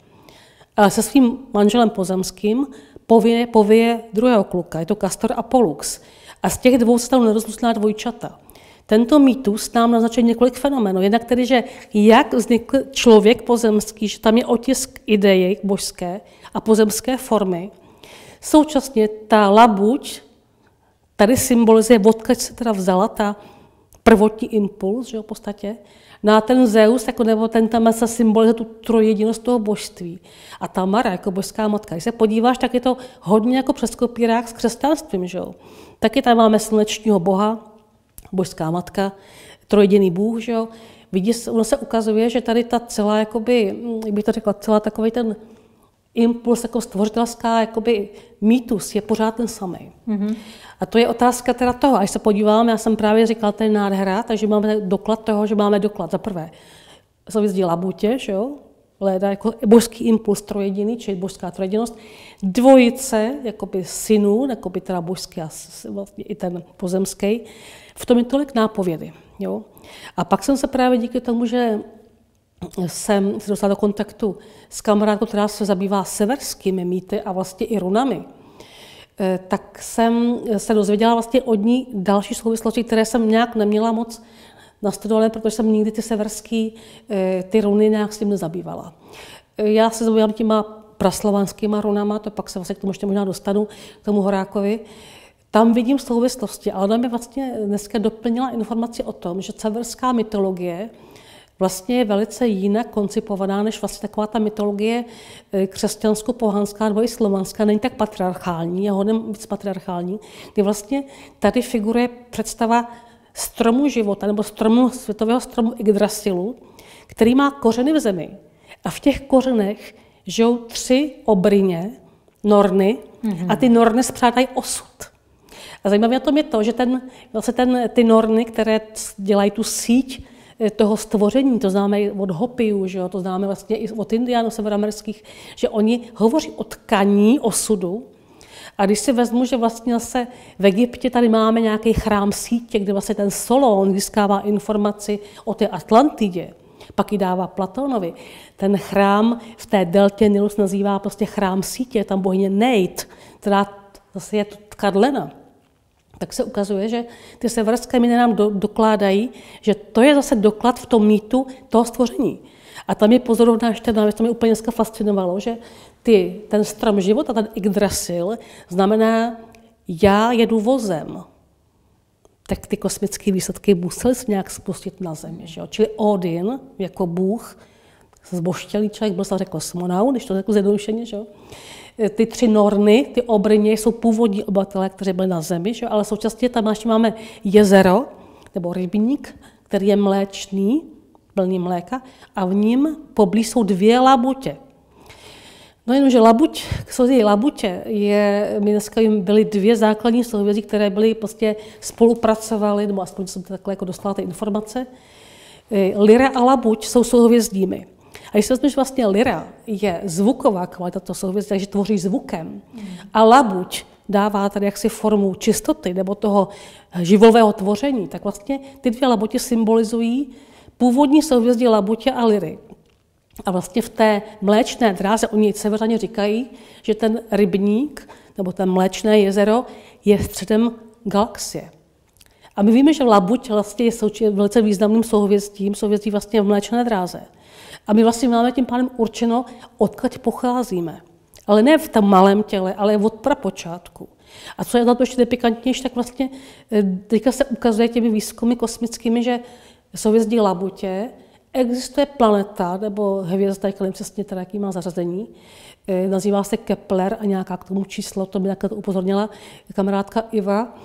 A se svým manželem pozemským pově, pově druhého kluka, je to Castor a Pollux. A z těch dvou se stalo nerozlučná dvojčata. Tento mýtus nám naznačuje několik fenoménů. Jednak tedy, že jak vznikl člověk pozemský, že tam je otisk ideje božské a pozemské formy. Současně ta labuť tady symbolizuje, odkud se teda vzala ta prvotní impuls, že jo, v podstatě. No a ten Zeus, jako, nebo ten tam se symbolizuje tu trojedinost toho božství. A ta Mara, jako božská matka, když se podíváš, tak je to hodně jako přes kopírák s křesťanstvím, že jo. Taky tam máme slunečního boha, božská matka, trojediný Bůh, že jo. Vidí, ono se ukazuje, že tady ta celá, jakoby, jak bych to řekla, celá takový ten impuls jako stvořitelská jakoby mýtus je pořád ten samý. Mm-hmm. A to je otázka teda toho, až se podívám, já jsem právě říkal, to je nádhera, takže máme doklad toho, že máme doklad. Za prvé, souvizdí labutě, že jo, Léda jako božský impuls trojediný, čili božská trojedinost, dvojice jakoby synů, jakoby teda božský a vlastně i ten pozemský, v tom je tolik nápovědy. Jo? A pak jsem se právě díky tomu, že jsem se dostala do kontaktu s kamarádkou, která se zabývá severskými mýty a vlastně i runami, eh, tak jsem se dozvěděla vlastně od ní další souvislosti, které jsem nějak neměla moc nastudované, protože jsem nikdy ty severský, eh, ty runy nějak s tím nezabývala. Eh, já se zabývám těma praslovanskýma runama, to pak se vlastně k tomu ještě možná dostanu, k tomu Horákovi. Tam vidím souvislosti, ale ona mi vlastně dneska doplnila informaci o tom, že severská mytologie vlastně je velice jinak koncipovaná než vlastně taková ta mytologie eh, křesťansko-pohanská nebo i slovanská, není tak patriarchální, je hodně víc patriarchální, kdy vlastně tady figuruje představa stromu života nebo stromu, světového stromu Yggdrasilu, který má kořeny v zemi. A v těch kořenech žijou tři obrině, norny, mm-hmm. a ty norny zpřádají osud. A zajímavé na tom je to, že ten, vlastně ten, ty norny, které dělají tu síť toho stvoření, to známe od Hopiů, že jo, to známe vlastně i od Indiánů severoamerických, že oni hovoří o tkaní osudu, a když si vezmu, že vlastně se v Egyptě tady máme nějaký chrám sítě, kde vlastně ten Solon získává informaci o té Atlantidě, pak ji dává Platónovi. Ten chrám v té deltě Nilus nazývá prostě chrám sítě, tam bohyně Neit, která zase je to tkadlena. Tak se ukazuje, že ty severské miny nám do, dokládají, že to je zase doklad v tom mýtu toho stvoření. A tam je pozorovná ještě jedna věc, to mě úplně dneska fascinovalo, že ty, ten strom života, ten Yggdrasil, znamená, já jedu vozem. Tak ty kosmické výsledky musely se nějak spustit na Zemi. Že jo? Čili Odin jako bůh, zboštělý člověk, byl se kosmonaut, když to řekl zjednodušeně, že jo? Ty tři norny, ty obrně, jsou původní obyvatelé, kteří byli na Zemi, že? ale současně tam ještě máme jezero, nebo rybník, který je mléčný, plný mléka, a v ním poblíž jsou dvě labutě. No jenom, že Labuť, souhvězdí Labutě, je, my dneska jim byly dvě základní souhvězdí, které byly prostě spolupracovaly, nebo aspoň jsem takhle jako dostala ty informace. Eh, Lyra a Labuť jsou souhvězdími. A když se vezmeš vlastně Lyra je zvuková kvalita toho souhvězdí, takže tvoří zvukem. A Labuť dává tady jaksi formu čistoty nebo toho živového tvoření, tak vlastně ty dvě labutě symbolizují původní souhvězdí Labutě a Lyry. A vlastně v té mléčné dráze, oni severaně říkají, že ten rybník nebo ten mléčné jezero je středem galaxie. A my víme, že Labuť vlastně je velice významným souhvězdím, souhvězdí vlastně v mléčné dráze. A my vlastně máme tím pádem určeno, odkud pocházíme. Ale ne v tom malém těle, ale od prapočátku. A co je na to ještě nepikantnější, tak vlastně eh, teďka se ukazuje těmi výzkumy kosmickými, že souhvězdí Labutě Existuje planeta nebo hvězda, nevím přesně teda, jaký má zařazení, eh, nazývá se Kepler a nějaká k tomu číslo, to mi takhle upozornila kamarádka Iva.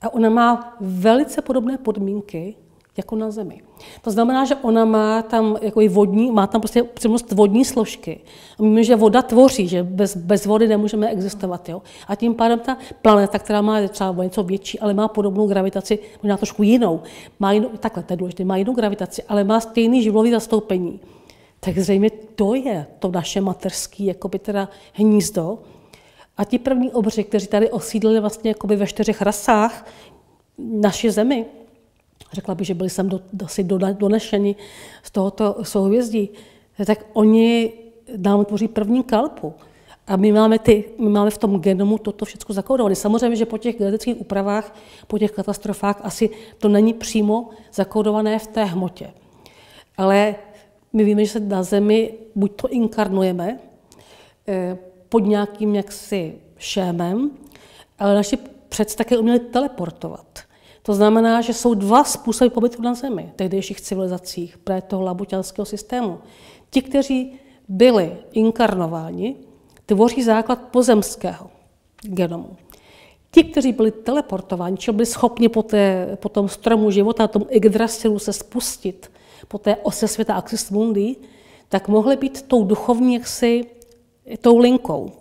A ona má velice podobné podmínky jako na Zemi. To znamená, že ona má tam jako i vodní, má tam prostě přednost vodní složky. A my že voda tvoří, že bez, bez vody nemůžeme existovat. Jo? A tím pádem ta planeta, která má třeba něco větší, ale má podobnou gravitaci, možná trošku jinou, má jinou, takhle, to je důležité, má jinou gravitaci, ale má stejný živlový zastoupení. Tak zřejmě to je to naše mateřské jakoby teda hnízdo. A ti první obři, kteří tady osídlili vlastně ve čtyřech rasách naši zemi, řekla bych, že byli sem do, asi donešeni z tohoto souhvězdí, tak oni nám tvoří první kalpu. A my máme, ty, my máme v tom genomu toto všechno zakódované. Samozřejmě, že po těch genetických úpravách, po těch katastrofách asi to není přímo zakódované v té hmotě. Ale my víme, že se na Zemi buď to inkarnujeme eh, pod nějakým jaksi šémem, ale naši předci také uměli teleportovat. To znamená, že jsou dva způsoby pobytu na Zemi, tehdejších civilizacích, právě toho labuťanského systému. Ti, kteří byli inkarnováni, tvoří základ pozemského genomu. Ti, kteří byli teleportováni, či byli schopni po, té, po tom stromu života, tom Yggdrasilu se spustit, po té ose světa Axis Mundi, tak mohli být tou duchovní jaksi, tou linkou,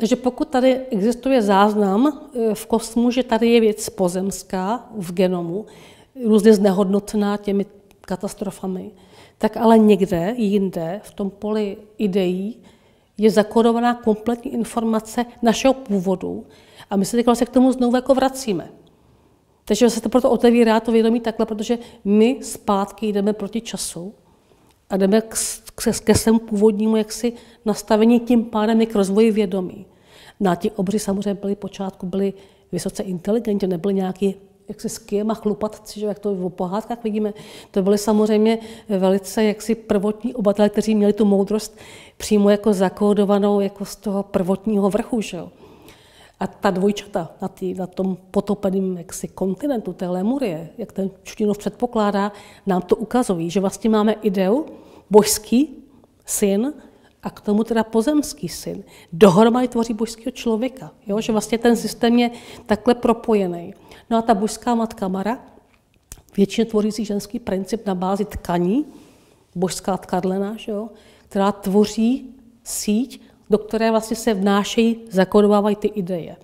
takže pokud tady existuje záznam eh, v kosmu, že tady je věc pozemská v genomu, různě znehodnotná těmi katastrofami, tak ale někde jinde v tom poli ideí je zakodovaná kompletní informace našeho původu a my se teď vlastně k tomu znovu jako vracíme. Takže se to proto otevírá to vědomí takhle, protože my zpátky jdeme proti času a jdeme k, k, ke svému původnímu jaksi nastavení tím pádem k rozvoji vědomí. Na ti obři samozřejmě byli počátku byli vysoce inteligentní, nebyli nějaký jak se skijem a chlupatci, že jak to v pohádkách vidíme, to byly samozřejmě velice jaksi prvotní obyvatelé, kteří měli tu moudrost přímo jako zakódovanou jako z toho prvotního vrchu. Že jo. A ta dvojčata na, tý, na tom potopeném jaksi kontinentu, té Lemurie, jak ten Čutinov předpokládá, nám to ukazují, že vlastně máme ideu, božský syn, a k tomu teda pozemský syn. Dohromady tvoří božského člověka, jo? že vlastně ten systém je takhle propojený. No a ta božská matka Mara, většině tvořící ženský princip na bázi tkaní, božská tkadlena, že jo? která tvoří síť, do které vlastně se vnášejí, zakodovávají ty ideje.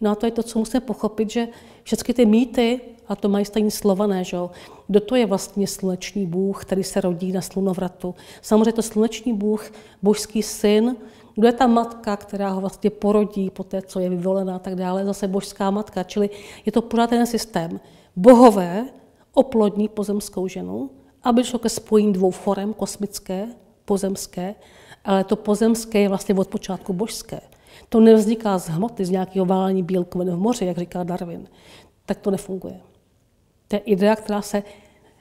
No a to je to, co musíme pochopit, že všechny ty mýty a to mají stejný slované, že jo? Kdo to je vlastně sluneční bůh, který se rodí na slunovratu? Samozřejmě to sluneční bůh, božský syn, kdo je ta matka, která ho vlastně porodí po té, co je vyvolená a tak dále, zase božská matka, čili je to pořád ten systém. Bohové oplodní pozemskou ženu, aby šlo ke spojení dvou forem, kosmické, pozemské, ale to pozemské je vlastně od počátku božské. To nevzniká z hmoty, z nějakého válení bílkovin v moři, jak říká Darwin. Tak to nefunguje. To je idea, která, se,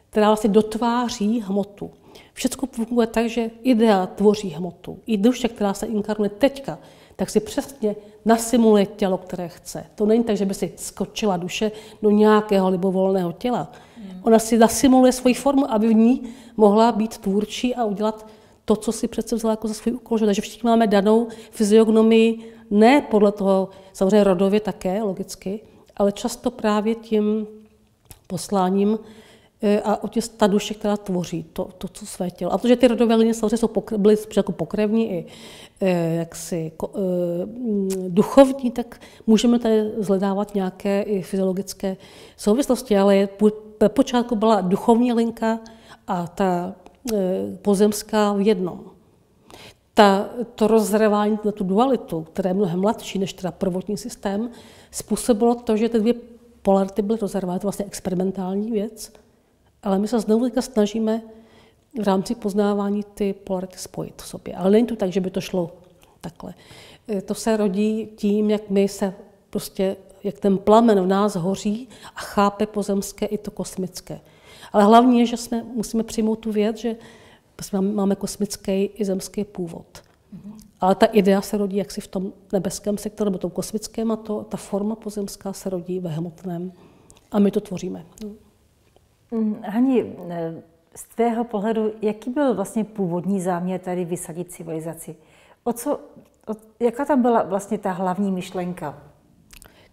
která vlastně dotváří hmotu. Všechno funguje tak, že idea tvoří hmotu. I duše, která se inkarnuje teďka, tak si přesně nasimuluje tělo, které chce. To není tak, že by si skočila duše do nějakého libovolného těla. Ona si nasimuluje svoji formu, aby v ní mohla být tvůrčí a udělat to, co si přece vzala jako za svůj úkol. Takže všichni máme danou fyziognomii, ne podle toho, samozřejmě rodově také, logicky, ale často právě tím posláním e, a otec ta duše, která tvoří to, to co své tělo. A protože ty rodové linie samozřejmě jsou pokre, byly jako pokrevní i e, jaksi ko, e, duchovní, tak můžeme tady zhledávat nějaké i fyziologické souvislosti, ale je, po počátku byla duchovní linka a ta pozemská v jednom. Ta, to rozhrávání na tu dualitu, která je mnohem mladší než teda prvotní systém, způsobilo to, že ty dvě polarity byly rozhrvány. To vlastně experimentální věc, ale my se znovu snažíme v rámci poznávání ty polarity spojit v sobě. Ale není to tak, že by to šlo takhle. E, to se rodí tím, jak my se prostě, jak ten plamen v nás hoří a chápe pozemské i to kosmické. Ale hlavně je, že jsme, musíme přijmout tu věc, že máme kosmický i zemský původ. Mm-hmm. Ale ta idea se rodí jaksi v tom nebeském sektoru, nebo tom kosmickém, a to, ta forma pozemská se rodí ve hmotném. A my to tvoříme. Mm, Hani, z tvého pohledu, jaký byl vlastně původní záměr tady vysadit civilizaci? O co, o, jaká tam byla vlastně ta hlavní myšlenka?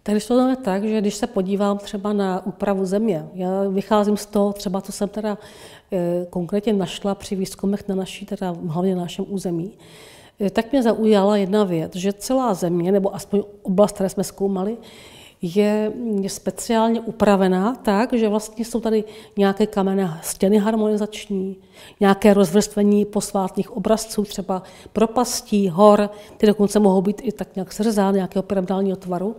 Tady to je tak, že když se podívám třeba na úpravu země, já vycházím z toho třeba, co jsem teda e, konkrétně našla při výzkumech na naší, teda hlavně na našem území, e, tak mě zaujala jedna věc, že celá země, nebo aspoň oblast, které jsme zkoumali, je, je speciálně upravená tak, že vlastně jsou tady nějaké kamenné stěny harmonizační, nějaké rozvrstvení posvátných obrazců, třeba propastí, hor, ty dokonce mohou být i tak nějak srzány, nějakého pyramidálního tvaru.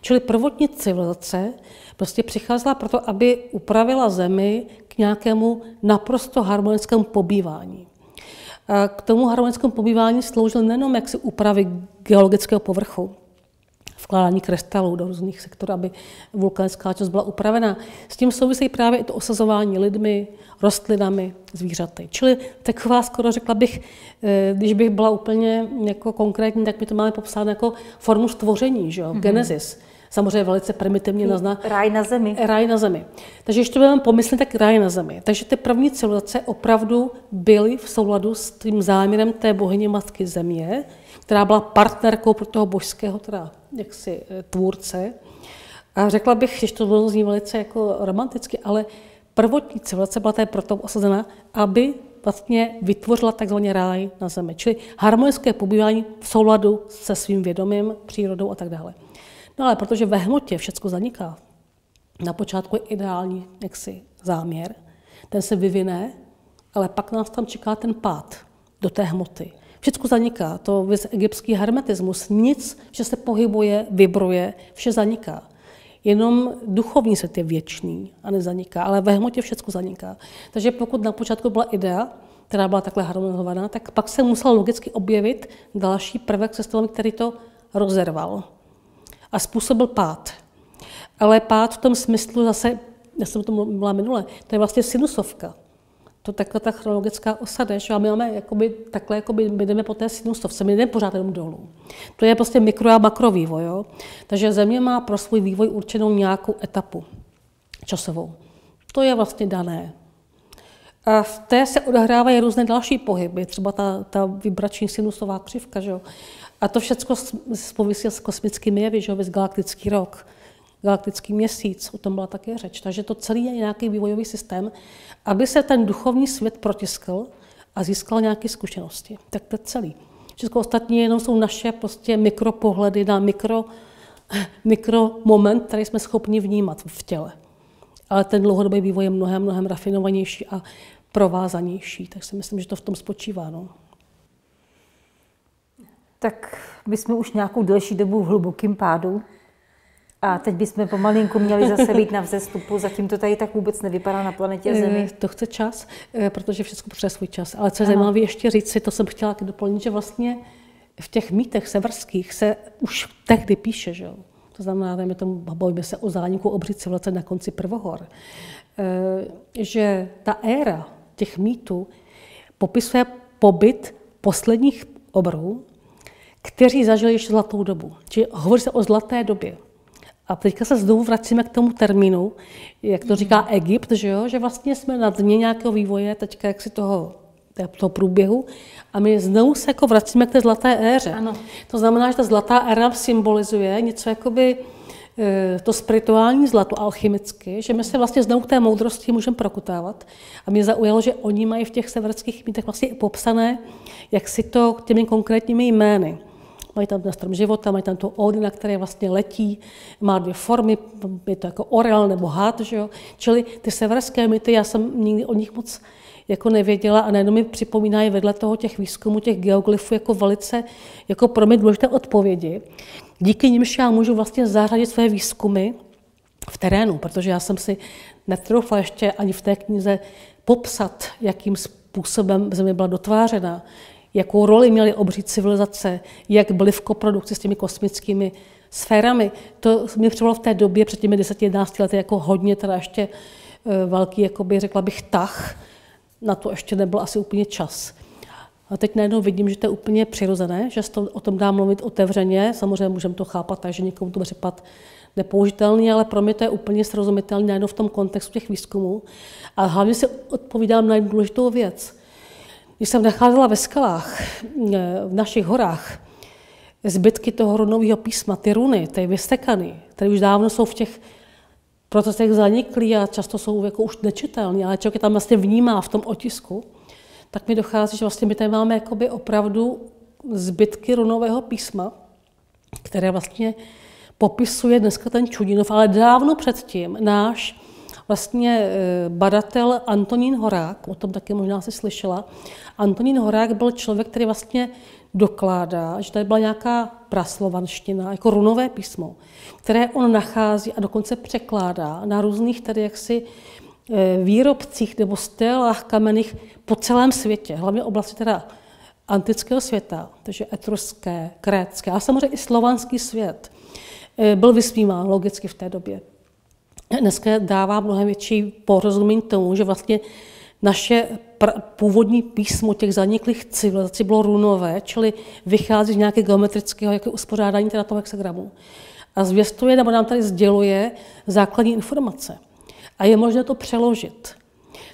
Čili prvotní civilizace prostě přicházela proto, aby upravila zemi k nějakému naprosto harmonickému pobývání. A k tomu harmonickému pobývání sloužil nejenom jaksi úpravy geologického povrchu, vkládání krystalů do různých sektorů, aby vulkanická část byla upravena. S tím souvisí právě i to osazování lidmi, rostlinami, zvířaty. Čili taková skoro řekla bych, eh, když bych byla úplně jako konkrétní, tak my to máme popsáno jako formu stvoření, že jo? Mm-hmm. Genesis. Samozřejmě velice primitivně nazná. Ráj na zemi. Ráj na zemi. Takže ještě budeme pomyslet, tak ráj na zemi. Takže ty první civilizace opravdu byly v souladu s tím záměrem té bohyně matky země, která byla partnerkou pro toho božského teda, jaksi, eh, tvůrce. A řekla bych, že to zní velice jako romanticky, ale prvotní civilizace byla tady proto osazena, aby vlastně vytvořila takzvaný ráj na zemi, čili harmonické pobývání v souladu se svým vědomím, přírodou a tak dále. No ale protože ve hmotě všechno zaniká, na počátku je ideální jaksi záměr, ten se vyvine, ale pak nás tam čeká ten pád do té hmoty. Všechno zaniká, to je egyptský hermetismus, nic, že se pohybuje, vibruje, vše zaniká. Jenom duchovní svět je věčný a nezaniká, ale ve hmotě všechno zaniká. Takže pokud na počátku byla idea, která byla takhle harmonizovaná, tak pak se musel logicky objevit další prvek se který to rozerval a způsobil pád. Ale pád v tom smyslu zase, já jsem o tom mluvila minule, to je vlastně sinusovka. To takhle ta chronologická osada, že a my máme jakoby, takhle, jakoby, my jdeme po té sinusovce, my jdeme pořád jenom dolů. To je prostě mikro a makrovývoj. Jo? Takže země má pro svůj vývoj určenou nějakou etapu časovou. To je vlastně dané. A v té se odehrávají různé další pohyby, třeba ta, ta vibrační sinusová křivka. Že jo? A to všechno souvisí s kosmickými jevy, že z galaktický rok, galaktický měsíc, o tom byla také řeč. Takže to celý je nějaký vývojový systém, aby se ten duchovní svět protiskl a získal nějaké zkušenosti. Tak to je celý. Všechno ostatní jenom jsou naše prostě mikropohledy na mikro, [laughs] mikro moment, který jsme schopni vnímat v těle. ale ten dlouhodobý vývoj je mnohem, mnohem rafinovanější a provázanější, tak si myslím, že to v tom spočívá. No. Tak my jsme už nějakou delší dobu v hlubokém pádu a teď bychom pomalinku měli zase být na vzestupu, zatím to tady tak vůbec nevypadá na planetě eh, Zemi. To chce čas, eh, protože všechno potřebuje svůj čas. Ale co je zajímavé ještě říct si, to jsem chtěla doplnit, že vlastně v těch mýtech severských se už tehdy píše, že jo? To znamená, dejme tomu, bavíme se o zániku obří civilizace na konci prvohor, eh, že ta éra těch mýtů popisuje pobyt posledních obrů, kteří zažili ještě zlatou dobu. Čili hovoří se o zlaté době. A teďka se znovu vracíme k tomu termínu, jak to říká Egypt, že, jo? že vlastně jsme na dně nějakého vývoje, teďka jak si toho, toho průběhu, a my znovu se jako vracíme k té zlaté éře. Ano. To znamená, že ta zlatá éra symbolizuje něco jakoby e, to spirituální zlato alchymicky, že my se vlastně znovu k té moudrosti můžeme prokutávat. A mě zaujalo, že oni mají v těch severských mýtech vlastně popsané, jak si to těmi konkrétními jmény mají tam ten strom života, mají tam to Odina, které vlastně letí, má dvě formy, je to jako orel nebo had, že jo? Čili ty severské mýty, já jsem nikdy o nich moc jako nevěděla a najednou mi připomínají vedle toho těch výzkumů, těch geoglyfů jako velice jako pro mě důležité odpovědi. Díky nimž já můžu vlastně zařadit své výzkumy v terénu, protože já jsem si netroufla ještě ani v té knize popsat, jakým způsobem země byla dotvářena, jakou roli měly obří civilizace, jak byly v koprodukci s těmi kosmickými sférami. To mi přišlo v té době, před těmi 10-11 lety, jako hodně teda ještě e, velký, jakoby, řekla bych, tah. Na to ještě nebyl asi úplně čas. A teď najednou vidím, že to je úplně přirozené, že to, o tom dá mluvit otevřeně. Samozřejmě můžeme to chápat tak, že někomu to připad nepoužitelný, ale pro mě to je úplně srozumitelné najednou v tom kontextu těch výzkumů. A hlavně si odpovídám na jednu důležitou věc. Když jsem nacházela ve skalách, eh, v našich horách, zbytky toho runového písma, ty runy, ty vystekany, které už dávno jsou v těch procesech zaniklí a často jsou jako už nečitelné, ale člověk je tam vlastně vnímá v tom otisku, tak mi dochází, že vlastně my tady máme jakoby opravdu zbytky runového písma, které vlastně popisuje dneska ten Čudinov, ale dávno předtím náš vlastně eh, badatel Antonín Horák, o tom také možná si slyšela. Antonín Horák byl člověk, který vlastně dokládá, že tady byla nějaká praslovanština, jako runové písmo, které on nachází a dokonce překládá na různých tady jaksi eh, výrobcích nebo stélách kamenných po celém světě, hlavně oblasti teda antického světa, takže etruské, krétské a samozřejmě i slovanský svět eh, byl vysmíván logicky v té době dneska dává mnohem větší porozumění tomu, že vlastně naše původní písmo těch zaniklých civilizací bylo runové, čili vychází z nějakého geometrického jako uspořádání teda toho hexagramu. A zvěstuje nebo nám tady sděluje základní informace. A je možné to přeložit.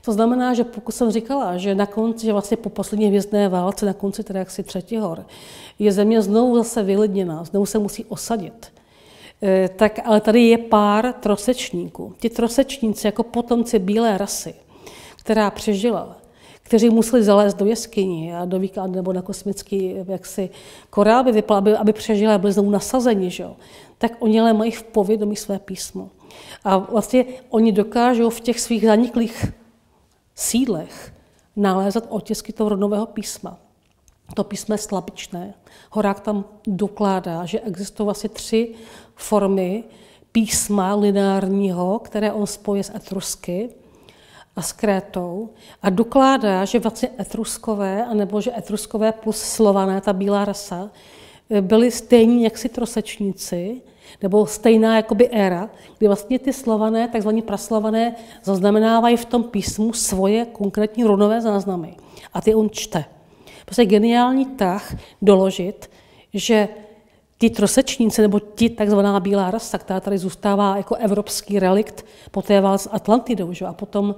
To znamená, že pokud jsem říkala, že na konci, že vlastně po poslední hvězdné válce, na konci teda jaksi třetí hor, je země znovu zase vylidněná, znovu se musí osadit. Eh, tak ale tady je pár trosečníků. Ti trosečníci jako potomci bílé rasy, která přežila, kteří museli zalézt do jeskyní a do výklad nebo na kosmický jaksi korál, aby, vypla, aby, aby přežili a byli znovu nasazeni, že jo? tak oni ale mají v povědomí své písmo. A vlastně oni dokážou v těch svých zaniklých sídlech nalézat otisky toho rodnového písma. To písmo je slabičné. Horák tam dokládá, že existují vlastně tři formy písma lineárního, které on spojí s etrusky a s Krétou a dokládá, že vlastně etruskové, anebo že etruskové plus slované, ta bílá rasa, byli stejní jaksi trosečníci, nebo stejná jakoby éra, kdy vlastně ty slované, takzvaní praslované, zaznamenávají v tom písmu svoje konkrétní runové záznamy. A ty on čte. Prostě geniální tah doložit, že ti trosečníci, nebo ti takzvaná bílá rasa, která tady zůstává jako evropský relikt po té válce Atlantidou, že? a potom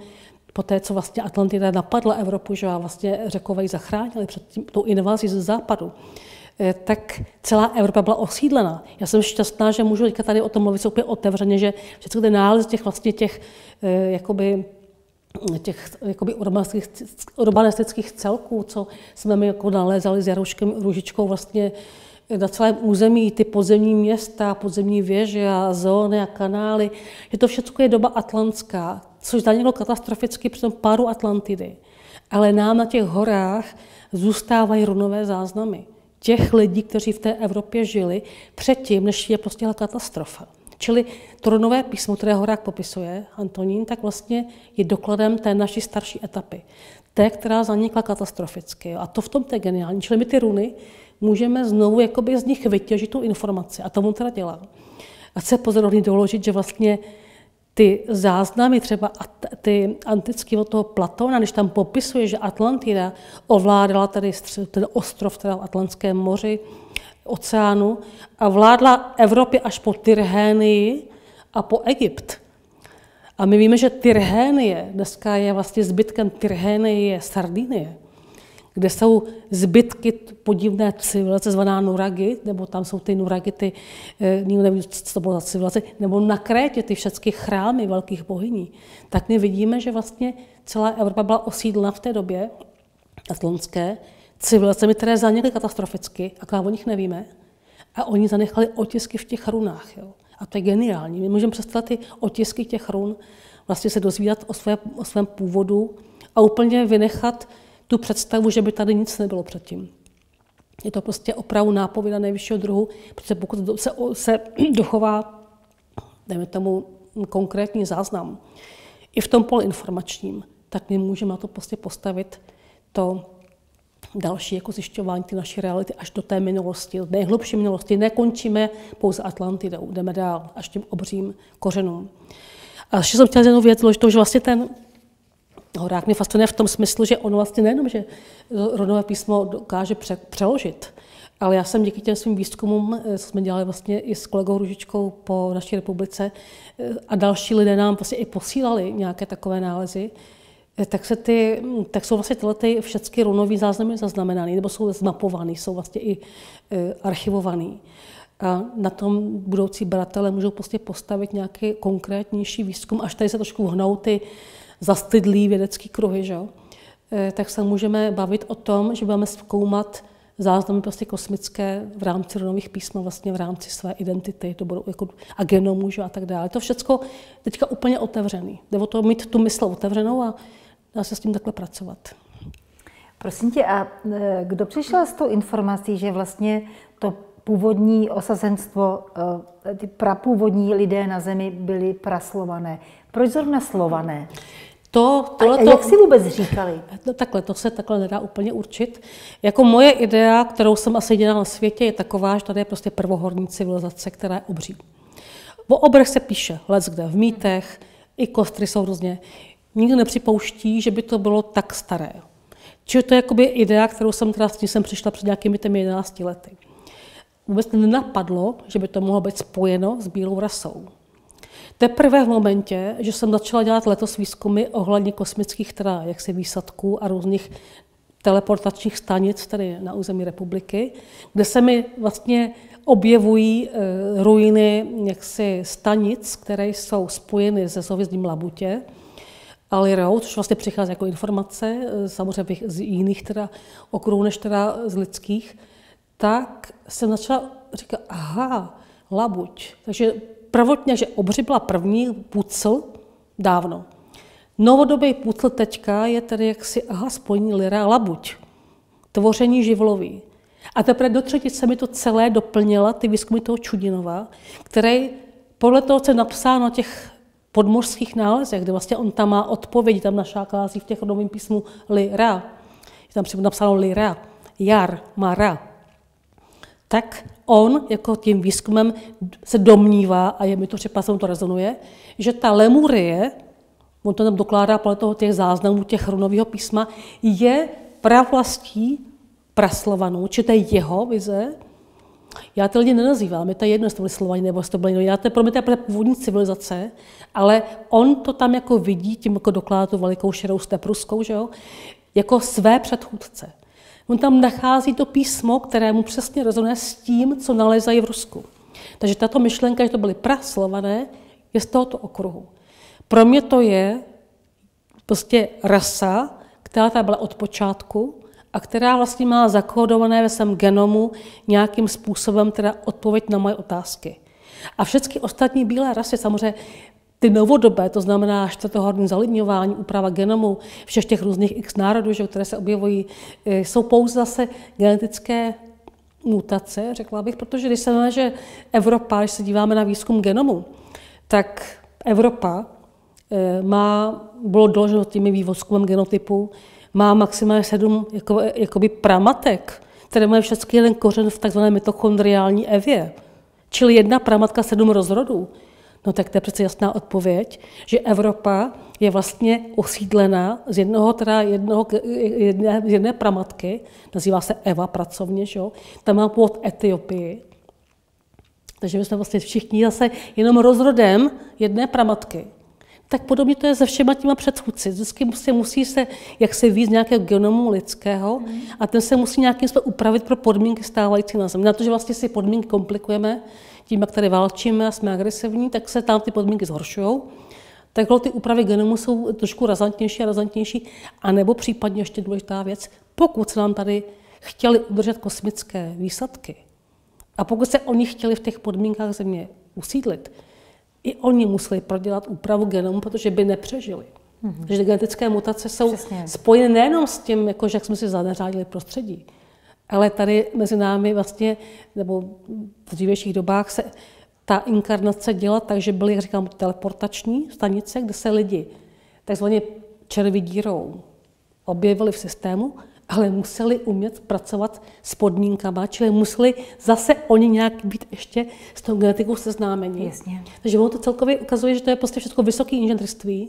po té, co vlastně Atlantida napadla Evropu, že a vlastně řekové ji zachránili před tím, tou invazí ze západu, eh, tak celá Evropa byla osídlena. Já jsem šťastná, že můžu teďka tady o tom mluvit úplně otevřeně, že všechny ty nálezy těch vlastně těch eh, jakoby těch jakoby urbanistických, urbanistických celků, co jsme my jako nalézali s Jarouškem Růžičkou vlastně na celém území ty podzemní města, podzemní věže a zóny a kanály, že to všechno je doba atlantská, což zaniklo katastroficky při tom páru Atlantidy. Ale nám na těch horách zůstávají runové záznamy těch lidí, kteří v té Evropě žili předtím, než je postihla katastrofa. Čili to runové písmo, které Horák popisuje, Antonín, tak vlastně je dokladem té naší starší etapy. Té, která zanikla katastroficky. A to v tom je geniální. Čili my ty runy můžeme znovu jakoby z nich vytěžit tu informaci. A to on teda dělá. A chce pozorovně doložit, že vlastně ty záznamy, třeba ty antický od toho Platona, když tam popisuje, že Atlantida ovládala tady ten ostrov teda v Atlantském moři, oceánu a vládla Evropě až po Tyrhénii a po Egypt. A my víme, že Tyrhénie, dneska je vlastně zbytkem Tyrhénie Sardinie kde jsou zbytky podivné civilizace zvaná Nuragi, nebo tam jsou ty Nuragi, ty, eh, nikdo neví, co to bylo za civilizace, nebo na Krétě ty všechny chrámy velkých bohyní, tak my vidíme, že vlastně celá Evropa byla osídlena v té době, atlantské, civilizacemi, které zanikly katastroficky, a o nich nevíme. A oni zanechali otisky v těch runách. Jo. A to je geniální. My můžeme představit ty otisky těch run, vlastně se dozvídat o, své, o svém původu a úplně vynechat tu představu, že by tady nic nebylo předtím. Je to prostě opravdu nápověda nejvyššího druhu, protože pokud se, se [clears throat] dochová, dejme tomu, konkrétní záznam, i v tom poli informačním, tak my můžeme na to prostě postavit to další jako zjišťování ty naší reality až do té minulosti, do nejhlubší minulosti. Nekončíme pouze Atlantidou, jdeme dál až tím obřím kořenům. A ještě jsem chtěla jednu věc, že vlastně ten Horák mě fascinuje v tom smyslu, že on vlastně nejenom, že rodové písmo dokáže pře- přeložit, ale já jsem díky těm svým výzkumům, eh, co jsme dělali vlastně i s kolegou Ružičkou po naší republice, eh, a další lidé nám vlastně i posílali nějaké takové nálezy, eh, tak, se ty, tak jsou vlastně tyhle ty všechny runové záznamy zaznamenány, nebo jsou zmapovány, jsou vlastně i archivovaný. A na tom budoucí bratele můžou prostě postavit nějaký konkrétnější výzkum, až tady se trošku hnou ty zastydlý vědecký kruhy, že? Eh, tak se můžeme bavit o tom, že budeme zkoumat záznamy prostě kosmické v rámci ronových písm, vlastně v rámci své identity to budou jako, a genomu že? a tak dále. To všechno teďka úplně otevřený. Jde o to mít tu mysl otevřenou a dá se s tím takhle pracovat. Prosím tě, a eh, kdo přišel s tou informací, že vlastně to původní osazenstvo, eh, ty prapůvodní lidé na zemi byli praslované? Proč zrovna slované? To, tohle, a jak si vůbec říkali? No, takhle, to se takhle nedá úplně určit. Jako moje idea, kterou jsem asi dělala na světě, je taková, že tady je prostě prvohorní civilizace, která je obří. O obrech se píše, let kde v mýtech, i kostry jsou různě. Nikdo nepřipouští, že by to bylo tak staré. Čili to je jakoby idea, kterou jsem teda s tím jsem přišla před nějakými těmi 11 lety. Vůbec nenapadlo, že by to mohlo být spojeno s bílou rasou. Teprve v momentě, že jsem začala dělat letos výzkumy ohledně kosmických teda jaksi výsadků a různých teleportačních stanic tady na území republiky, kde se mi vlastně objevují e, ruiny jaksi stanic, které jsou spojeny se sovězdním Labutě, Alirou, což vlastně přichází jako informace, e, samozřejmě z jiných teda okruhů než teda z lidských, tak jsem začala říkat, aha, Labuť. Takže prvotně, že obři byla první pucl dávno. Novodobý pucl teďka je tedy jaksi, aha, spojení lira labuť. Tvoření živlový. A teprve do třetice mi to celé doplnila ty výzkumy toho Čudinova, který podle toho, co je napsáno těch podmořských nálezech, kde vlastně on tam má odpovědi, tam našáklází v těch novým písmu lira. Je tam třeba napsáno lira, jar, mara. Tak on jako tím výzkumem se domnívá, a je mi to třeba to rezonuje, že ta lemurie, on to tam dokládá podle toho těch záznamů těch runového písma, je pravlastí praslovanou, či to je jeho vize. Já ty lidi nenazývám, je to jedno, jestli to byly slovaní nebo jestli to byly já to je pro mě to je původní civilizace, ale on to tam jako vidí, tím jako dokládá tu velikou širou stepruskou, že jo, jako své předchůdce. On tam nachází to písmo, které mu přesně rezonuje s tím, co nalezají v Rusku. Takže tato myšlenka, že to byly praslované, je z tohoto okruhu. Pro mě to je prostě rasa, která tam byla od počátku a která vlastně má zakódované ve svém genomu nějakým způsobem teda odpověď na moje otázky. A všechny ostatní bílé rasy, samozřejmě ty novodobé, to znamená čtvrtohorní zalidňování, úprava genomu, všech těch různých x národů, že, které se objevují, e, jsou pouze zase genetické mutace, řekla bych, protože když se že Evropa, když se díváme na výzkum genomu, tak Evropa e, má, bylo doloženo těmi vývozkumem genotypu, má maximálně sedm jako, jakoby pramatek, které mají všechny jeden kořen v takzvané mitochondriální evě. Čili jedna pramatka sedm rozrodů. No tak to je přece jasná odpověď, že Evropa je vlastně osídlena z jednoho, teda jednoho, jedné, z jedné pramatky, nazývá se Eva pracovně, že jo? tam má původ Etiopii. Takže my jsme vlastně všichni zase jenom rozrodem jedné pramatky. Tak podobně to je se všema těma předchůdci. Vždycky musí, musí se, jak se víc nějakého genomu lidského a ten se musí nějakým způsobem upravit pro podmínky stávající na Zemi. Na to, že vlastně si podmínky komplikujeme, tím, jak tady válčíme a jsme agresivní, tak se tam ty podmínky zhoršují. Tak ty úpravy genomu jsou trošku razantnější a razantnější. A nebo případně ještě důležitá věc, pokud se nám tady chtěli udržet kosmické výsadky, a pokud se oni chtěli v těch podmínkách země usídlit, i oni museli prodělat úpravu genomu, protože by nepřežili. Mm-hmm. Takže genetické mutace jsou Přesně. spojeny nejenom s tím, jako, že jak jsme si zaneřádili prostředí, ale tady mezi námi vlastně, nebo v dřívějších dobách se ta inkarnace děla tak, že byly, jak říkám, teleportační stanice, kde se lidi takzvaně červí dírou objevili v systému, ale museli umět pracovat s podmínkama, čili museli zase oni nějak být ještě s tou genetikou seznámeni. Jasně. Takže ono to celkově ukazuje, že to je prostě všechno vysoké inženýrství,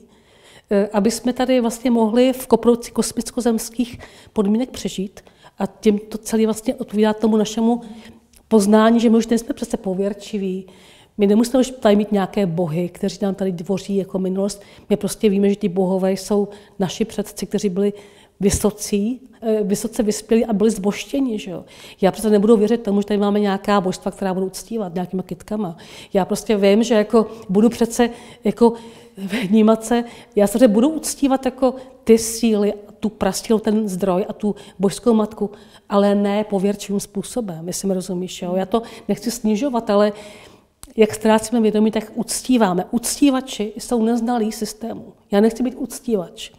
eh, aby jsme tady vlastně mohli v koprouci kosmicko-zemských podmínek přežít. A tím to celé vlastně odpovídá tomu našemu poznání, že my už nejsme přece pověrčiví, my nemusíme už tady mít nějaké bohy, kteří nám tady dvoří jako minulost. My prostě víme, že ti bohové jsou naši předci, kteří byli vysocí, eh, vysoce vyspělí a byli zboštěni. Že jo? Já přece nebudu věřit tomu, že tady máme nějaká božstva, která budou uctívat nějakýma kytkama. Já prostě vím, že jako budu přece jako vnímat se, já se budu uctívat jako ty síly, tu prastil, ten zdroj a tu božskou matku, ale ne pověrčivým způsobem, jestli mi rozumíš. Jo? Já to nechci snižovat, ale jak ztrácíme vědomí, tak uctíváme. Uctívači jsou neznalí systému. Já nechci být uctívač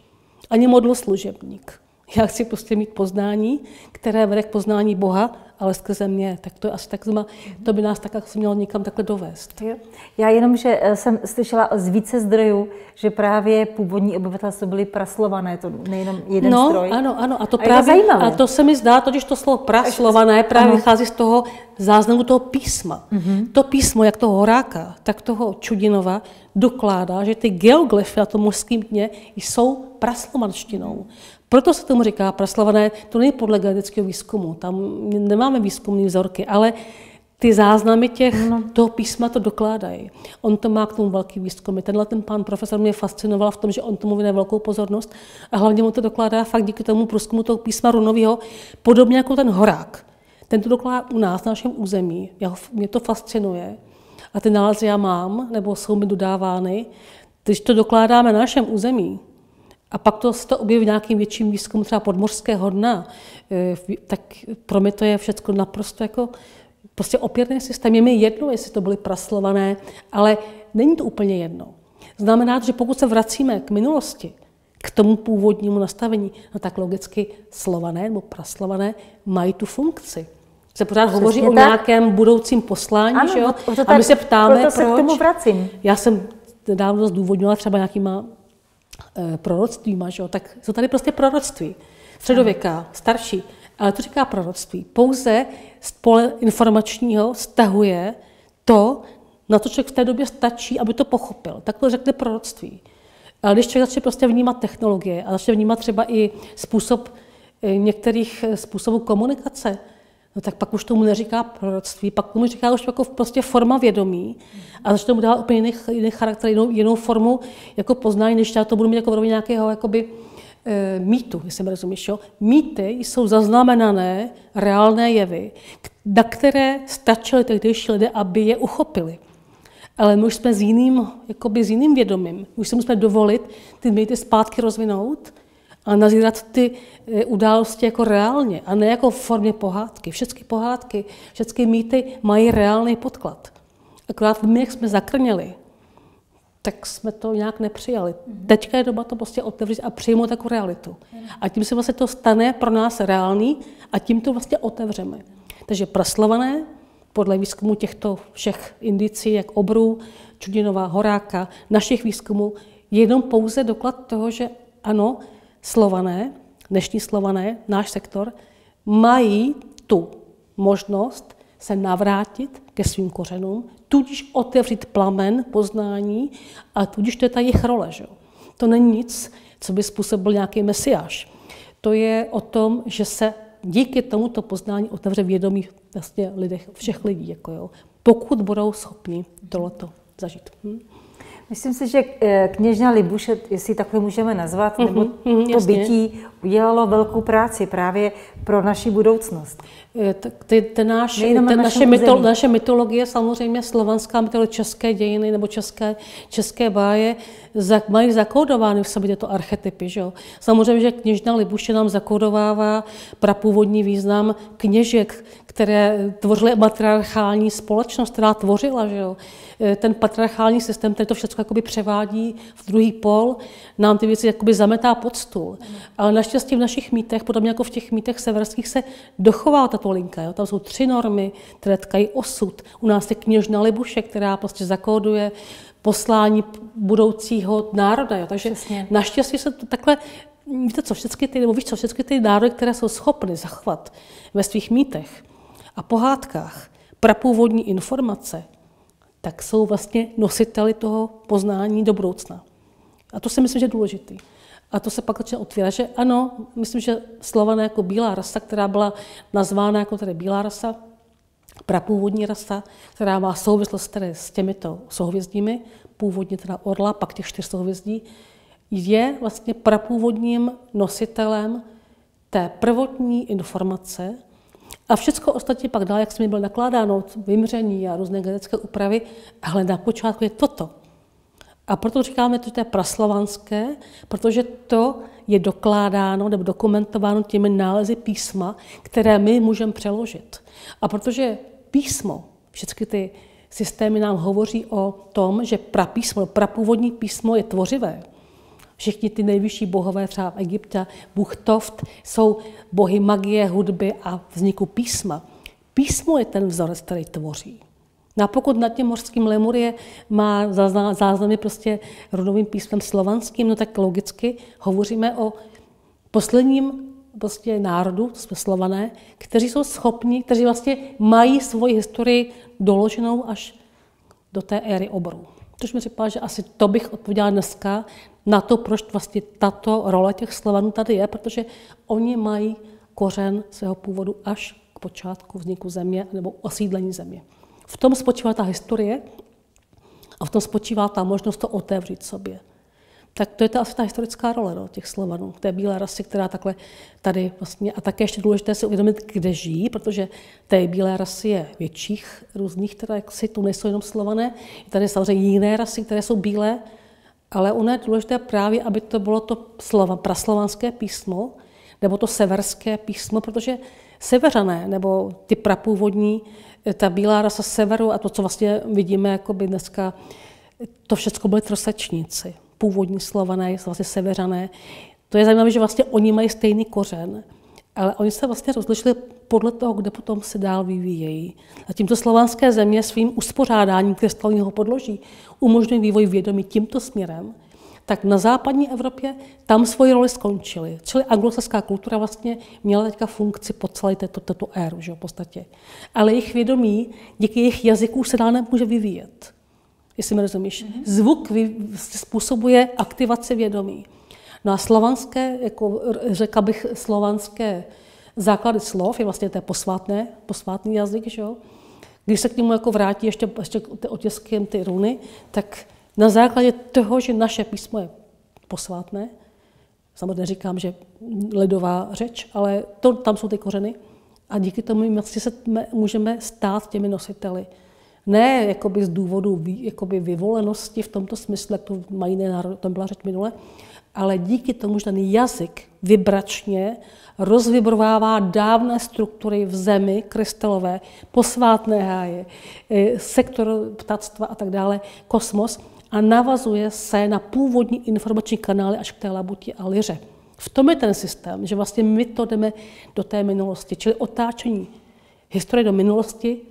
ani modloslužebník. Já chci prostě mít poznání, které vede k poznání Boha, ale skrze mě. Tak to asi tak zma, to by nás tak asi mělo někam takhle dovést. Jo. Já jenom, že eh, jsem slyšela z více zdrojů, že právě původní obyvatelstvo byly praslované, to nejenom jeden no, zdroj. ano, ano. A to, a právě, to a to se mi zdá, totiž to slovo praslované právě vychází z toho záznamu toho písma. Mm-hmm. To písmo, jak toho Horáka, tak toho Čudinova, dokládá, že ty geoglyfy na tom mořském dně jsou praslovanštinou. Proto se tomu říká praslované, to není podle genetického výzkumu, tam nemáme výzkumné vzorky, ale ty záznamy těch, no. toho písma to dokládají. On to má k tomu velký výzkum. Tenhle ten pán profesor mě fascinoval v tom, že on tomu věnuje velkou pozornost a hlavně mu to dokládá fakt díky tomu průzkumu toho písma runového, podobně jako ten horák. Ten to dokládá u nás, na našem území. Já, mě to fascinuje. A ty nálezy já mám, nebo jsou mi dodávány. Když to dokládáme na našem území, a pak to se to objeví v nějakým větším výzkumu třeba podmořského dna, eh, tak pro mě to je všechno naprosto jako prostě opěrný systém. Je mi jedno, jestli to byly praslované, ale není to úplně jedno. Znamená to, že pokud se vracíme k minulosti, k tomu původnímu nastavení, no tak logicky slované nebo praslované mají tu funkci. Se pořád Přesně hovoří tak. o nějakém budoucím poslání, ano, že jo? A my se ptáme, proto se proč. K tomu vracím. Já jsem nedávno zdůvodnila třeba nějakýma proroctvíma, že jo? tak jsou tady prostě proroctví. Středověká, starší. Ale to říká proroctví. Pouze z pole informačního stahuje to, na to člověk v té době stačí, aby to pochopil. Tak to řekne proroctví. Ale když člověk začne prostě vnímat technologie a začne vnímat třeba i způsob eh, některých eh, způsobů komunikace, no tak pak už tomu neříká proroctví, pak tomu říká už jako prostě forma vědomí a začne mu dávat úplně jiný, jiný charakter, jinou, jinou formu jako poznání, než já to budu mít jako v nějakého jakoby, e, mýtu, jestli mi rozumíš. Jo? Mýty jsou zaznamenané reálné jevy, na které stačily tehdejší lidé, aby je uchopili. Ale my už jsme s jiným, jakoby s jiným vědomím. Už si musíme dovolit ty mýty zpátky rozvinout a nazírat ty eh, události jako reálně a ne jako v formě pohádky. Všechny pohádky, všechny mýty mají reálný podklad. Akorát my, jak jsme zakrněli, tak jsme to nějak nepřijali. Mm-hmm. Teďka je doba to prostě otevřít a přijmout jako realitu. A tím se vlastně to stane pro nás reálný a tím to vlastně otevřeme. Takže praslované, podle výzkumu těchto všech indicí, jak obrů, Čudinová, Horáka, našich výzkumů, je jenom pouze doklad toho, že ano, slované, dnešní slované, náš sektor, mají tu možnost se navrátit ke svým kořenům, tudíž otevřít plamen poznání a tudíž to je ta jejich role. Že? To není nic, co by způsobil nějaký mesiáš. To je o tom, že se díky tomuto poznání otevře vědomí vlastně lidech, všech lidí, jako jo, pokud budou schopni tohleto zažít. Hm? Myslím si, že eh, kněžna Libuše, jestli takhle můžeme nazvat, mm-hmm, nebo mhm, to jasně. bytí udělalo velkou práci právě pro naši budoucnost. Tak ty, ten náš, ten naše, myto, naše mytologie, samozřejmě slovanská mytologie, české dějiny nebo české, české báje, mají zakódovány v sobě tyto archetypy. Že? Samozřejmě, že kněžna Libuše nám zakódovává prapůvodní význam kněžek, které tvořily matriarchální společnost, která tvořila. Že? E, ten patriarchální systém, který to všechno jakoby převádí v druhý pol, nám ty věci jakoby zametá pod stůl. Ale naštěstí v našich mýtech, podobně jako v těch mýtech severských, se dochová tato linka. Jo? Tam jsou tři normy, které tkají osud. U nás je kněžna Libuše, která prostě zakóduje poslání budoucího národa. Jo? Takže Přesně. naštěstí se to takhle Víte co, všechny ty, nebo víš co, všechny ty národy, které jsou schopny zachovat ve svých mýtech a pohádkách prapůvodní informace, tak jsou vlastně nositeli toho poznání do budoucna. A to si myslím, že je důležitý. A to se pak začne otvírat, že ano, myslím, že Slované jako bílá rasa, která byla nazvána jako tedy bílá rasa, prapůvodní rasa, která má souvislost tedy s těmito souhvězdími, původně teda orla, pak těch čtyř souhvězdí, je vlastně prapůvodním nositelem té prvotní informace a všechno ostatní pak dál, jak se mi bylo nakládáno, vymření a různé genetické úpravy, ale na počátku je toto. A proto říkáme, že to je praslovanské, protože to je dokládáno nebo dokumentováno těmi nálezy písma, které my můžeme přeložit. A protože písmo, všechny ty systémy nám hovoří o tom, že prapísmo, prapůvodní písmo je tvořivé. Všichni ty nejvyšší bohové, třeba v Egyptě, Bůh Toft, jsou bohy magie, hudby a vzniku písma. Písmo je ten vzorec, který tvoří. No a pokud nad tím mořským Lemurie má záznamy prostě rodovým písmem slovanským, no tak logicky hovoříme o posledním prostě národu, jsme slované, kteří jsou schopni, kteří vlastně mají svoji historii doloženou až do té éry oborů. Což mi říká, že asi to bych odpověděla dneska na to, proč vlastně tato role těch Slovanů tady je, protože oni mají kořen svého původu až k počátku vzniku země nebo osídlení země. V tom spočívá ta historie a v tom spočívá ta možnost to otevřít sobě. Tak to je ta asi ta historická role no, těch Slovanů, té bílé rasy, která takhle tady vlastně, a také ještě důležité si uvědomit, kde žijí, protože té bílé rasy je větších různých, které si tu nejsou jenom Slované, je tady samozřejmě jiné rasy, které jsou bílé, ale ono je důležité právě, aby to bylo to slova, praslovanské písmo, nebo to severské písmo, protože severané, nebo ty prapůvodní, ta bílá rasa severu a to, co vlastně vidíme jako by dneska, to všechno byly trosečníci. Původní slované, vlastně severané. To je zajímavé, že vlastně oni mají stejný kořen, ale oni se vlastně rozlišili podle toho, kde potom se dál vyvíjejí. A tímto slovanské země svým uspořádáním krystalního podloží umožňují vývoj vědomí tímto směrem, tak na západní Evropě tam svoji roli skončili. Čili anglosaská kultura vlastně měla teďka funkci po celé této, této éru, že v podstatě. Ale jejich vědomí díky jejich jazyků se dál nemůže vyvíjet. Jestli mi rozumíš. Mm-hmm. Zvuk vy, způsobuje aktivaci vědomí. No a slovanské, jako řekla bych, slovanské základy slov je vlastně té posvátné, posvátný jazyk, že jo? Když se k němu jako vrátí ještě, ještě otiskem ty runy, tak na základě toho, že naše písmo je posvátné, samozřejmě říkám, že ledová řeč, ale to, tam jsou ty kořeny, a díky tomu vlastně se můžeme stát těmi nositeli Ne jakoby z důvodu jakoby vyvolenosti v tomto smyslu, jak to mají národ, tam byla řeč minule, ale díky tomu, že ten jazyk vibračně rozvibrovává dávné struktury v zemi, krystalové, posvátné háje, e, sektor ptactva a tak dále, kosmos a navazuje se na původní informační kanály až k té labuti a liře. V tom je ten systém, že vlastně my to jdeme do té minulosti, čili otáčení historie do minulosti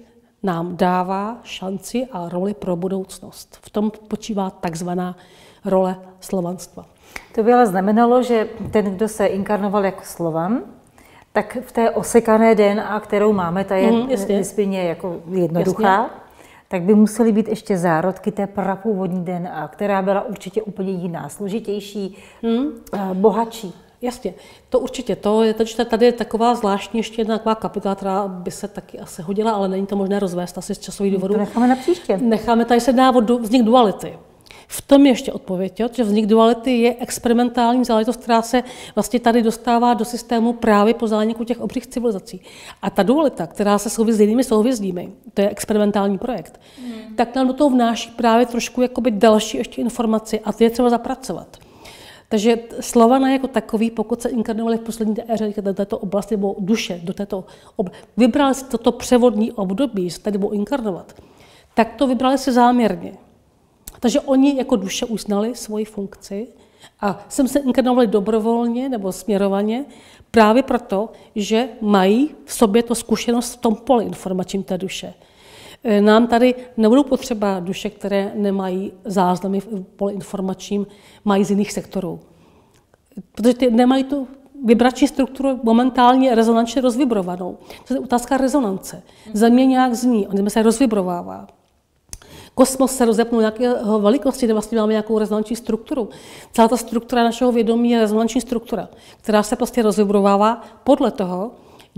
nám dává šanci a roli pro budoucnost. V tom počívá takzvaná role slovanstva. To by ale znamenalo, že ten, kdo se inkarnoval jako Slovan, tak v té osekané DNA, kterou máme, ta je mm, jako jednoduchá, jasně. tak by musely být ještě zárodky té prapůvodní DNA, která byla určitě úplně jiná, složitější, mm. bohatší. Jasně, to určitě. To je, takže tady je taková zvláštní ještě jedna taková kapitola, která by se taky asi hodila, ale není to možné rozvést asi z časových důvodů. To necháme na příště. Necháme, tady se dá vznik duality. V tom ještě odpověď, že vznik duality je experimentální záležitost, která se vlastně tady dostává do systému právě po zániku těch obřích civilizací. A ta dualita, která se souvisí s jinými souhvězdími, to je experimentální projekt, hmm. tak nám do toho vnáší právě trošku jakoby další ještě informaci a ty je třeba zapracovat. Takže Slovana jako takový, pokud se inkarnovali v poslední éře do této oblasti, nebo duše do této oblasti, vybrali si toto převodní období, se tady budou inkarnovat, tak to vybrali si záměrně. Takže oni jako duše uznali svoji funkci a jsem se inkarnovali dobrovolně nebo směrovaně právě proto, že mají v sobě to zkušenost v tom poli informačním té duše. E, nám tady nebudou potřeba duše, které nemají záznamy v poli informačním, mají z jiných sektorů. Protože ty nemají tu vibrační strukturu momentálně rezonančně rozvibrovanou. To je otázka rezonance. Země nějak zní, on se rozvibrovává. Kosmos se rozepnul nějakého velikosti, kde vlastně máme nějakou rezonanční strukturu. Celá ta struktura našeho vědomí je rezonanční struktura, která se prostě rozvibrovává podle toho,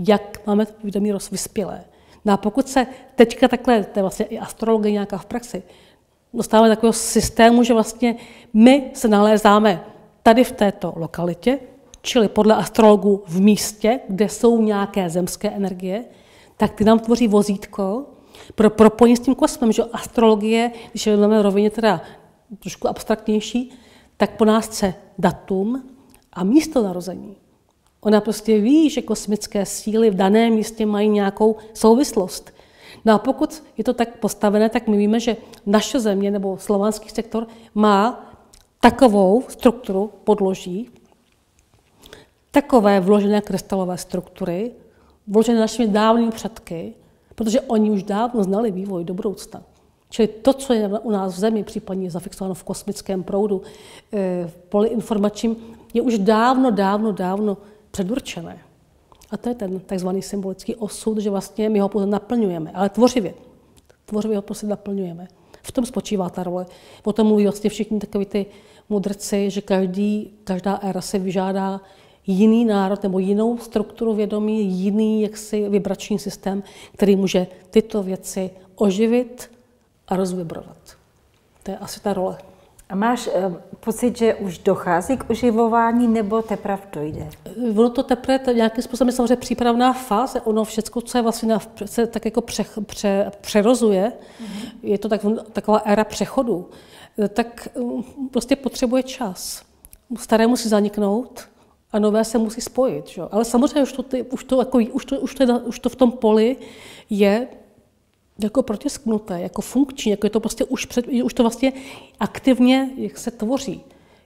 jak máme vědomí rozvyspělé. No a pokud se teďka takhle, to je vlastně i astrologie nějaká v praxi, dostáváme do takového systému, že vlastně my se nalézáme tady v této lokalitě, čili podle astrologů v místě, kde jsou nějaké zemské energie, tak ty nám tvoří vozítko pro propojení s tím kosmem, že astrologie, když je v rovině teda trošku abstraktnější, tak po nás chce datum a místo narození. Ona prostě ví, že kosmické síly v daném místě mají nějakou souvislost. No a pokud je to tak postavené, tak my víme, že naše země nebo slovanský sektor má takovou strukturu podloží, takové vložené krystalové struktury, vložené našimi dávnými předky, protože oni už dávno znali vývoj do budoucna. Čili to, co je u nás v Zemi, případně zafixováno v kosmickém proudu, eh, v poli informačním, je už dávno, dávno, dávno předurčené. A to je ten takzvaný symbolický osud, že vlastně my ho pouze naplňujeme, ale tvořivě. Tvořivě ho prostě naplňujeme. V tom spočívá ta role. O tom mluví vlastně všichni takový ty mudrci, že každý, každá éra se vyžádá jiný národ nebo jinou strukturu vědomí, jiný jaksi vibrační systém, který může tyto věci oživit a rozvibrovat. To je asi ta role. A máš uh, pocit, že už dochází k oživování, nebo teprve dojde? Ono to teprve to nějakým způsobem je samozřejmě přípravná fáze. Ono všechno, co je vlastně na, se tak jako pře, pře, přerozuje, mm-hmm. je to tak, taková éra přechodu, eh, tak uh, prostě potřebuje čas. Staré musí zaniknout a nové se musí spojit. Že? Ale samozřejmě už to, ty, už, to, jako, už, to, už, to, už to v tom poli je jako protisknuté, jako funkční, jako je to prostě už, před, už to vlastně aktivně jak se tvoří.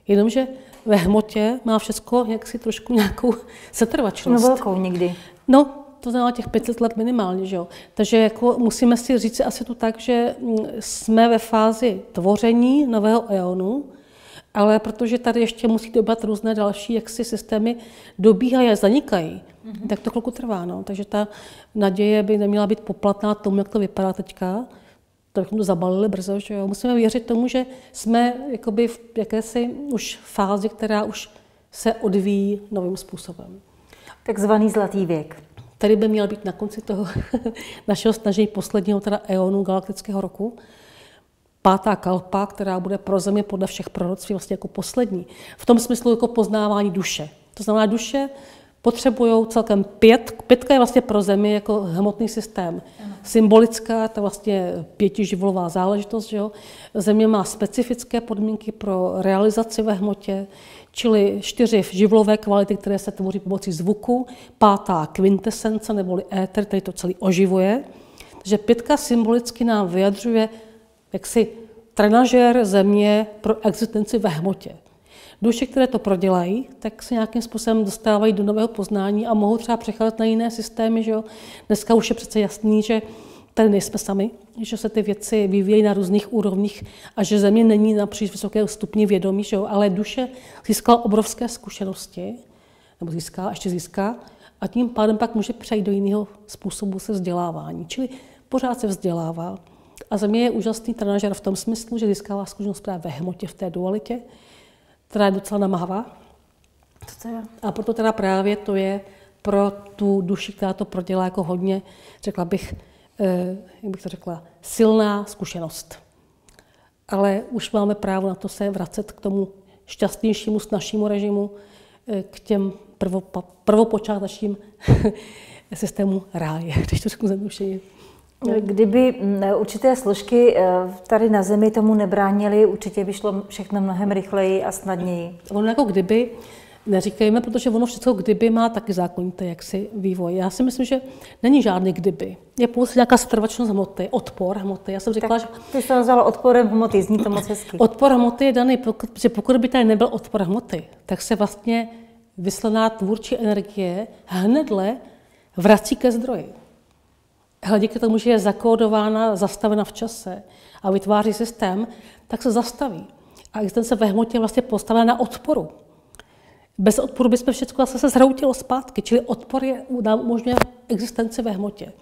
Jenomže ve hmotě má všechno jaksi trošku nějakou setrvačnost. No velkou někdy. No, to znamená těch 500 let minimálně. Že jo? Takže jako musíme si říct asi to tak, že mm, jsme ve fázi tvoření nového eonu, ale protože tady ještě musí dobat různé další jaksi systémy dobíhají a zanikají, mm-hmm. tak to chvilku trvá. No. Takže ta naděje by neměla být poplatná tomu, jak to vypadá teďka, to bychom to zabalili brzo, že jo. Musíme věřit tomu, že jsme jakoby v jakési už fázi, která už se odvíjí novým způsobem. Takzvaný zlatý věk. Tady by měl být na konci toho [laughs] našeho snažení posledního teda eonu galaktického roku, pátá kalpa, která bude pro Zemi podle všech proroctví vlastně jako poslední. V tom smyslu jako poznávání duše. To znamená, duše potřebují celkem pět, pětka je vlastně pro Zemi jako hmotný systém. symbolická, ta vlastně pětiživolová záležitost. Že jo? Země má specifické podmínky pro realizaci ve hmotě, čili čtyři živlové kvality, které se tvoří pomocí zvuku, pátá kvintesence neboli éter, který to celý oživuje. Takže pětka symbolicky nám vyjadřuje jaksi trenažér země pro existenci ve hmotě. Duše, které to prodělají, tak se nějakým způsobem dostávají do nového poznání a mohou třeba přecházet na jiné systémy. Že jo? Dneska už je přece jasný, že tady nejsme sami, že se ty věci vyvíjejí na různých úrovních a že země není na příliš vysokého stupni vědomí, že jo? ale duše získala obrovské zkušenosti, nebo získá, ještě získá, a tím pádem pak může přejít do jiného způsobu se vzdělávání. Čili pořád se vzdělává. A země je úžasný trenažer v tom smyslu, že získává zkušenost právě ve hmotě, v té dualitě, která je docela je? A proto teda právě to je pro tu duši, která to prodělá jako hodně, řekla bych, eh, jak bych to řekla, silná zkušenost. Ale už máme právo na to se vracet k tomu šťastnějšímu, našímu režimu, eh, k těm prvopočátečním [laughs] systému ráje, když to řeknu zjednodušeně. Kdyby mm, určité složky eh, tady na Zemi tomu nebránily, určitě by šlo všechno mnohem rychleji a snadněji. Ono jako kdyby, neříkejme, protože ono všechno kdyby má taky zákonité jaksi vývoj. Já si myslím, že není žádný kdyby. Je pouze nějaká strvačnost hmoty, odpor hmoty. Já jsem říkala, tak, že... Ty jsi nazvala odporem hmoty, zní to moc hezky. Odpor hmoty je daný, protože pokud by tady nebyl odpor hmoty, tak se vlastně vyslaná tvůrčí energie hnedle vrací ke zdroji. Ale díky tomu, že je zakódována, zastavena v čase a vytváří systém, tak se zastaví. A existence ve hmotě je vlastně postavena na odporu. Bez odporu bychom všechno zase se zhroutilo zpátky, čili odpor je, nám umožňuje existenci ve hmotě.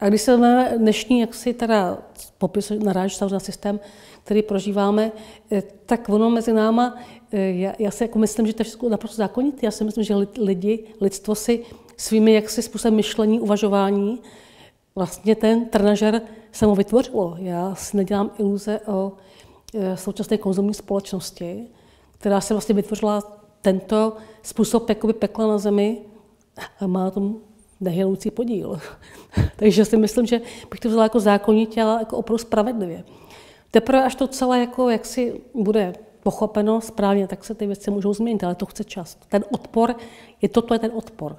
A když se vezmeme dnešní, jak si teda popis naráží na systém, který prožíváme, eh, tak ono mezi náma, eh, já, já si jako myslím, že to je všechno naprosto zákonité. Já si myslím, že lidi, lidstvo si svými jaksi způsobem myšlení, uvažování vlastně ten trenažer samo vytvořilo. Já si nedělám iluze o e, současné konzumní společnosti, která se vlastně vytvořila tento způsob jakoby pekla na zemi a má tom nehynoucí podíl. [laughs] Takže si myslím, že bych to vzala jako zákonitě, ale jako opravdu spravedlivě. Teprve až to celé jako jaksi bude pochopeno správně, tak se ty věci můžou změnit, ale to chce čas. Ten odpor, je toto je ten odpor,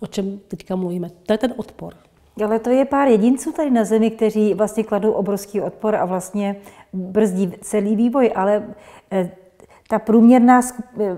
o čem teďka mluvíme. To je ten odpor. Ale to je pár jedinců tady na Zemi, kteří vlastně kladou obrovský odpor a vlastně brzdí celý vývoj, ale eh, ta průměrná,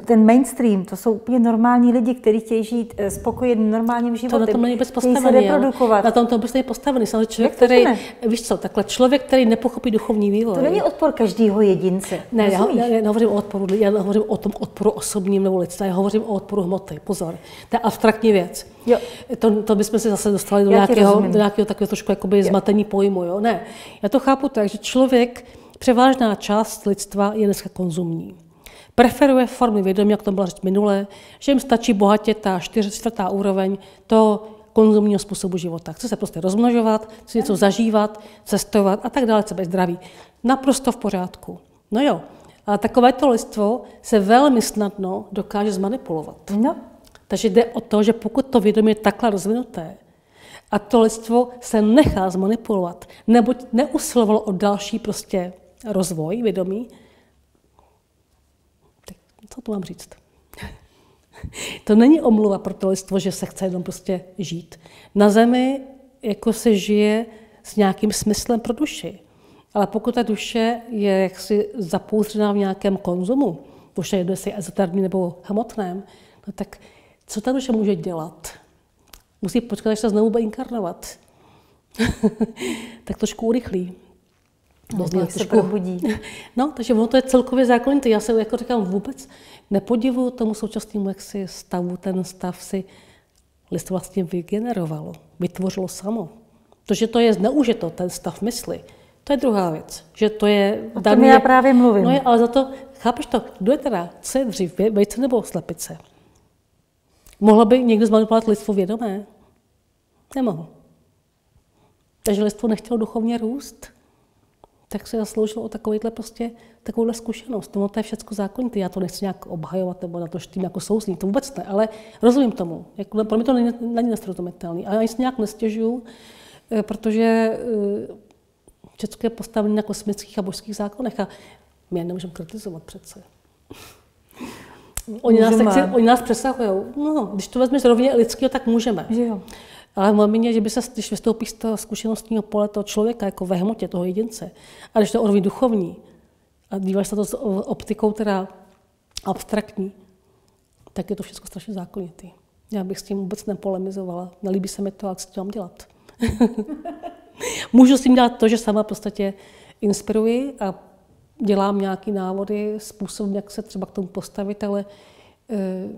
ten mainstream, to jsou úplně normální lidi, kteří chtějí žít eh, spokojeným normálním životem. To na tom není vůbec postavený. Se reprodukovat. Na tom to vůbec není postavený. Samozřejmě člověk, který, ne? víš co, takhle člověk, který nepochopí duchovní vývoj. To není odpor každého jedince. Ne, já, já, já, nehovořím o odporu, já hovořím o tom odporu osobním nebo lidstva, já hovořím o odporu hmoty. Pozor, to je abstraktní věc. Jo. To, to bychom se zase dostali do nějakého, do nějakého takového trošku jakoby zmatení pojmu. Jo? Ne, já to chápu tak, že člověk, převážná část lidstva je dneska konzumní preferuje formy vědomí, jak to byla řeč minule, že jim stačí bohatě ta čtyřicátá úroveň to konzumního způsobu života. Chce se prostě rozmnožovat, chce něco zažívat, cestovat a tak dále, chce být zdravý. Naprosto v pořádku. No jo, ale takovéto lidstvo se velmi snadno dokáže zmanipulovat. No. Takže jde o to, že pokud to vědomí je takhle rozvinuté, a to lidstvo se nechá zmanipulovat, neboť neusilovalo o další prostě rozvoj vědomí, co tu mám říct? to není omluva pro to lidstvo, že se chce jenom prostě žít. Na zemi jako se žije s nějakým smyslem pro duši. Ale pokud ta duše je jaksi zapouzřená v nějakém konzumu, duše je jestli ezoterní nebo hmotném, no tak co ta duše může dělat? Musí počkat, až se znovu bude inkarnovat. [laughs] tak trošku urychlí. No, se probudí. [laughs] No, takže ono to je celkově zákonité. Já se jako říkám vůbec nepodivuju tomu současnému jaksi stavu. Ten stav si list vlastně vygenerovalo, vytvořilo samo. To, že to je zneužito, ten stav mysli, to je druhá věc. Že to je o tom já právě mluvím. No je, ale za to, chápeš to, kdo je teda, co je dřív, vejce nebo slepice? Mohla by někdo zmanipulovat lidstvo vědomé? Nemohl. Takže lidstvo nechtělo duchovně růst tak se zasloužilo o takovýhle prostě, takovouhle zkušenost. No, to je všechno zákonité, já to nechci nějak obhajovat nebo na to tím jako souzní, to vůbec ne, ale rozumím tomu. Jako, pro mě to není, není nesrozumitelný. A já si nějak nestěžuju, eh, protože Česko je postavené na kosmických a božských zákonech a my je nemůžeme kritizovat přece. Oni nás, tak, oni nás přesahují. No, když to vezmeš rovně lidského, tak můžeme. Že jo. Ale mám že by se, když vystoupí z toho zkušenostního pole toho člověka, jako ve hmotě toho jedince, a když to rovně duchovní, a díváš se to s optikou teda abstraktní, tak je to všechno strašně zákonitý. Já bych s tím vůbec nepolemizovala. Nelíbí se mi to, jak s tím mám dělat. [laughs] Můžu s tím dělat to, že sama v podstatě inspiruji a dělám nějaké návody, způsob, jak se třeba k tomu postavit, ale eh,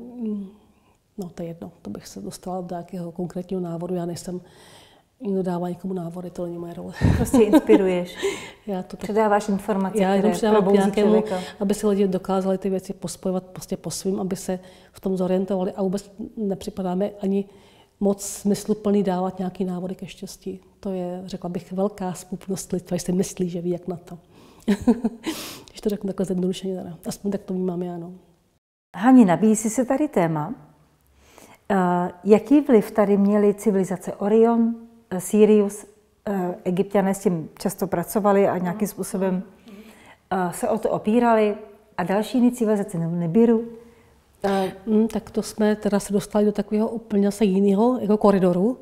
no to je jedno, to bych se dostala do nějakého konkrétního návodu. Já nejsem, někdo dává někomu návody, to není moje role. Prostě inspiruješ. [laughs] já to tak, Předáváš informace, Já jenom předávám nějakému, člověka. aby si lidi dokázali ty věci pospojovat prostě po svým, aby se v tom zorientovali a vůbec nepřipadáme ani moc smysluplný dávat nějaký návody ke štěstí. To je, řekla bych, velká spůpnost lidstva, si myslí, že ví, jak na to. [laughs] Když to řeknu takhle zjednodušeně, teda. aspoň tak to vnímám já. No. Hani, nabízí se tady téma, jaký vliv tady měly civilizace Orion, uh, Sirius, uh, egyptiané s tím často pracovali a nějakým způsobem se o to opírali? A další jiné civilizace, Nibiru, Hmm, tak to jsme teda se dostali do takového úplně zase jiného jako koridoru.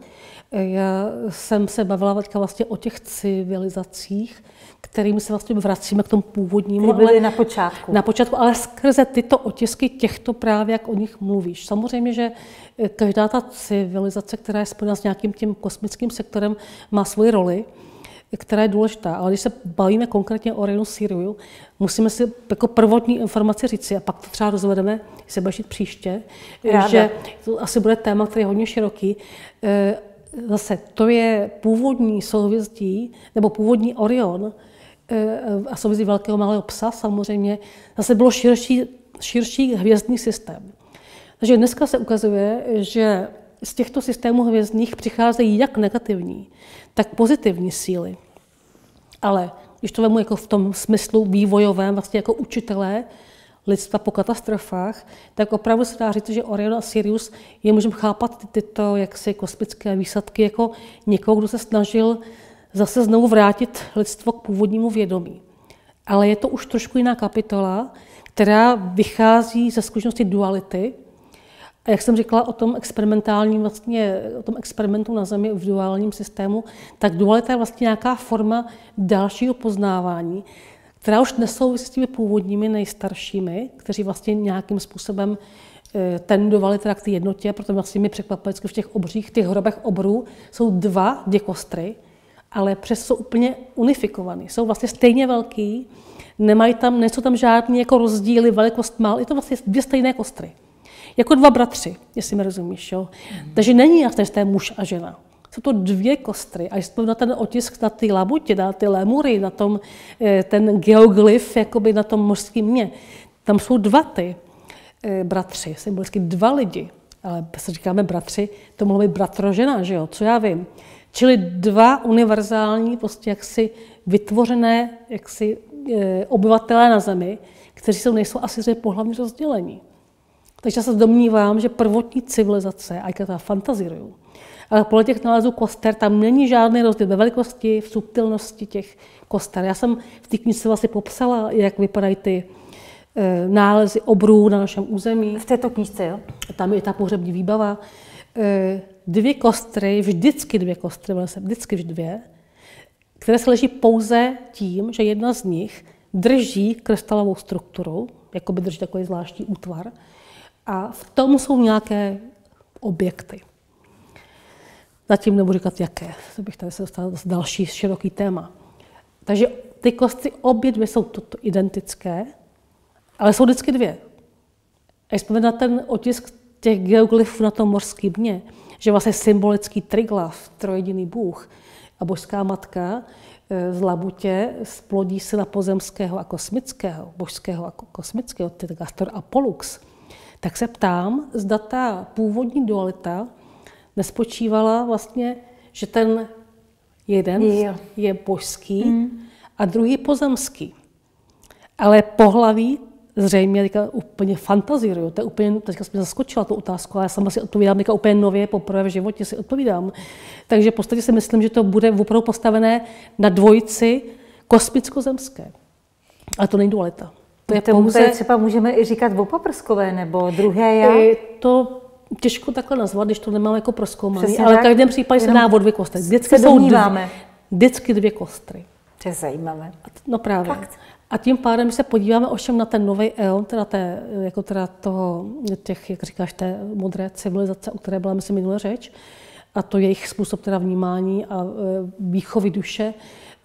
Já jsem se bavila teďka vlastně o těch civilizacích, kterými se vlastně vracíme k tomu původnímu. Ty byly na počátku. Na počátku, ale skrze tyto otisky těchto právě, jak o nich mluvíš. Samozřejmě, že každá ta civilizace, která je spojena s nějakým tím kosmickým sektorem, má svoji roli která je důležitá. Ale když se bavíme konkrétně o Orionu Siriu, musíme si jako prvotní informaci říci, a pak to třeba rozvedeme, se budeš příště, Ráda. že to asi bude téma, který je hodně široký. Zase to je původní souhvězdí, nebo původní Orion eh, a souhvězdí velkého malého psa samozřejmě, zase bylo širší, širší hvězdný systém. Takže dneska se ukazuje, že z těchto systémů hvězdných přicházejí jak negativní, tak pozitivní síly. Ale když to vemu jako v tom smyslu vývojovém, vlastně jako učitelé lidstva po katastrofách, tak opravdu se dá říct, že Orion a Sirius je můžeme chápat ty, tyto jaksi kosmické výsadky jako někoho, kdo se snažil zase znovu vrátit lidstvo k původnímu vědomí. Ale je to už trošku jiná kapitola, která vychází ze zkušenosti duality, a jak jsem říkala o tom experimentálním, vlastně, o tom experimentu na Zemi v duálním systému, tak dualita je vlastně nějaká forma dalšího poznávání, která už nesouvisí s těmi původními nejstaršími, kteří vlastně nějakým způsobem eh, tendovali teda k té jednotě, protože vlastně mi překvapuje v těch obřích, těch hrobech obrů jsou dva děkostry, ale přes jsou úplně unifikovaný. Jsou vlastně stejně velký, nemají tam, nejsou tam žádné jako rozdíly, velikost mal, je to vlastně dvě stejné kostry. Jako dva bratři, jestli mi rozumíš. Jo? Mm. Takže není jasné, že to je muž a žena. Jsou to dvě kostry. A jestli na ten otisk na ty labutě, na ty lemury, na tom, eh, ten geoglyf, jakoby na tom mořském mě, tam jsou dva ty eh, bratři, symbolicky dva lidi. Ale se říkáme bratři, to mohlo být bratro žena, že jo? Co já vím. Čili dva univerzální, prostě jaksi vytvořené jaksi, e, obyvatelé na Zemi, kteří jsou, nejsou asi pohlavně rozdělení. Takže já se domnívám, že prvotní civilizace, a já fantazíruju, ale podle těch nálezů koster tam není žádný rozdíl ve velikosti, v subtilnosti těch koster. Já jsem v té knize vlastně popsala, jak vypadají ty e, nálezy obrů na našem území. V této knižce, jo? Tam je ta pohřební výbava. E, dvě kostry, vždycky dvě kostry, vždycky dvě, které se leží pouze tím, že jedna z nich drží krystalovou strukturu, jako by drží takový zvláštní útvar, a v tom jsou nějaké objekty. Zatím nebudu říkat, jaké, to bych tady se dostala z další široký téma. Takže ty kostry obě dvě jsou toto identické, ale jsou vždycky dvě. A když na ten otisk těch geoglyfů na tom mořském dně, že vlastně symbolický triglav, trojediný bůh a božská matka e, z labutě splodí se na pozemského a kosmického, božského a kosmického, tedy Gastor a Pollux, tak se ptám, zda ta původní dualita nespočívala vlastně, že ten jeden jo. je božský mm. a druhý pozemský. Ale pohlaví zřejmě teďka úplně fantazíruju. To je úplně, teďka jsem zaskočila tu otázku, ale já sama si odpovídám teďka úplně nově, poprvé v životě si odpovídám. Takže v podstatě si myslím, že to bude opravdu postavené na dvojici kosmicko-zemské. Ale to není dualita. To je pouze... třeba můžeme i říkat opaprskové nebo druhé já? To těžko takhle nazvat, když to nemám jako proskoumaný, ale v každém případě se dá o dvě kostry. Vždycky jsou dvě, vždycky dvě kostry. To je zajímavé. No právě. Fakt. A tím pádem, když se podíváme ovšem na ten nový eon, teda, té, jako teda toho, těch, jak říkáš, té modré civilizace, o které byla, myslím, minulé řeč, a to jejich způsob teda vnímání a e, výchovy duše,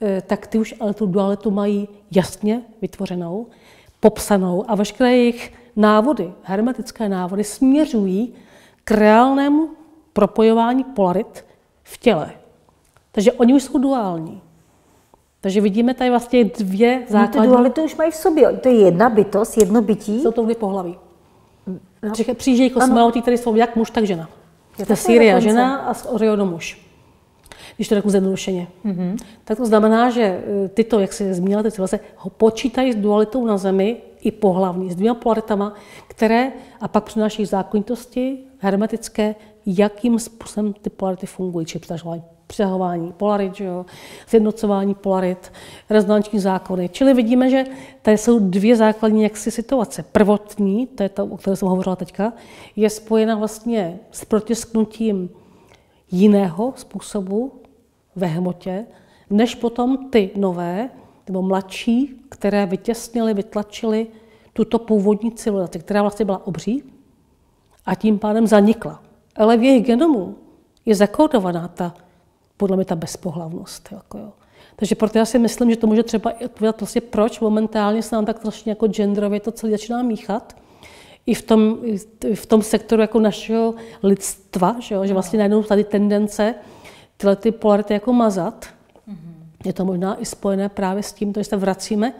e, tak ty už ale tu dualitu mají jasně vytvořenou, popsanou a veškeré jejich návody, hermetické návody, směřují k reálnému propojování polarit v těle. Takže oni už jsou duální. Takže vidíme tady vlastně dvě základní... No, ty duality už mají v sobě. To je jedna bytost, jedno bytí. Jsou to dvě pohlaví. No. Přijíždějí kosmonauti, které jsou jak muž, tak žena. Je Syria žena a z Oriono muž. Když to řeknu zjednodušeně. Mm-hmm. Tak to znamená, že e, tyto, jak se zmínila, ty civilizace, ho počítají s dualitou na Zemi i pohlavní, s dvěma polaritama, které a pak přináší zákonitosti hermetické, jakým způsobem ty polarity fungují, či přitažování přehování polarit, že jo, zjednocování polarit, rezonanční zákony. Čili vidíme, že tady jsou dvě základní jaksi situace. Prvotní, to je to, o které jsem hovořila teďka, je spojena vlastně s protisknutím jiného způsobu ve hmotě, než potom ty nové, nebo mladší, které vytěsnily, vytlačily tuto původní civilizaci, která vlastně byla obří a tím pádem zanikla. Ale v jejich genomu je zakódovaná ta podle mě ta bezpohlavnost. Jako jo. Takže proto já si myslím, že to může třeba odpovědět vlastně, proč momentálně se nám tak trošku jako genderově to celé začíná míchat. I v tom, i v tom sektoru jako našeho lidstva, že, jo? že vlastně najednou tady tendence tyhle ty polarity jako mazat. Mm-hmm. Je to možná i spojené právě s tím, že se vracíme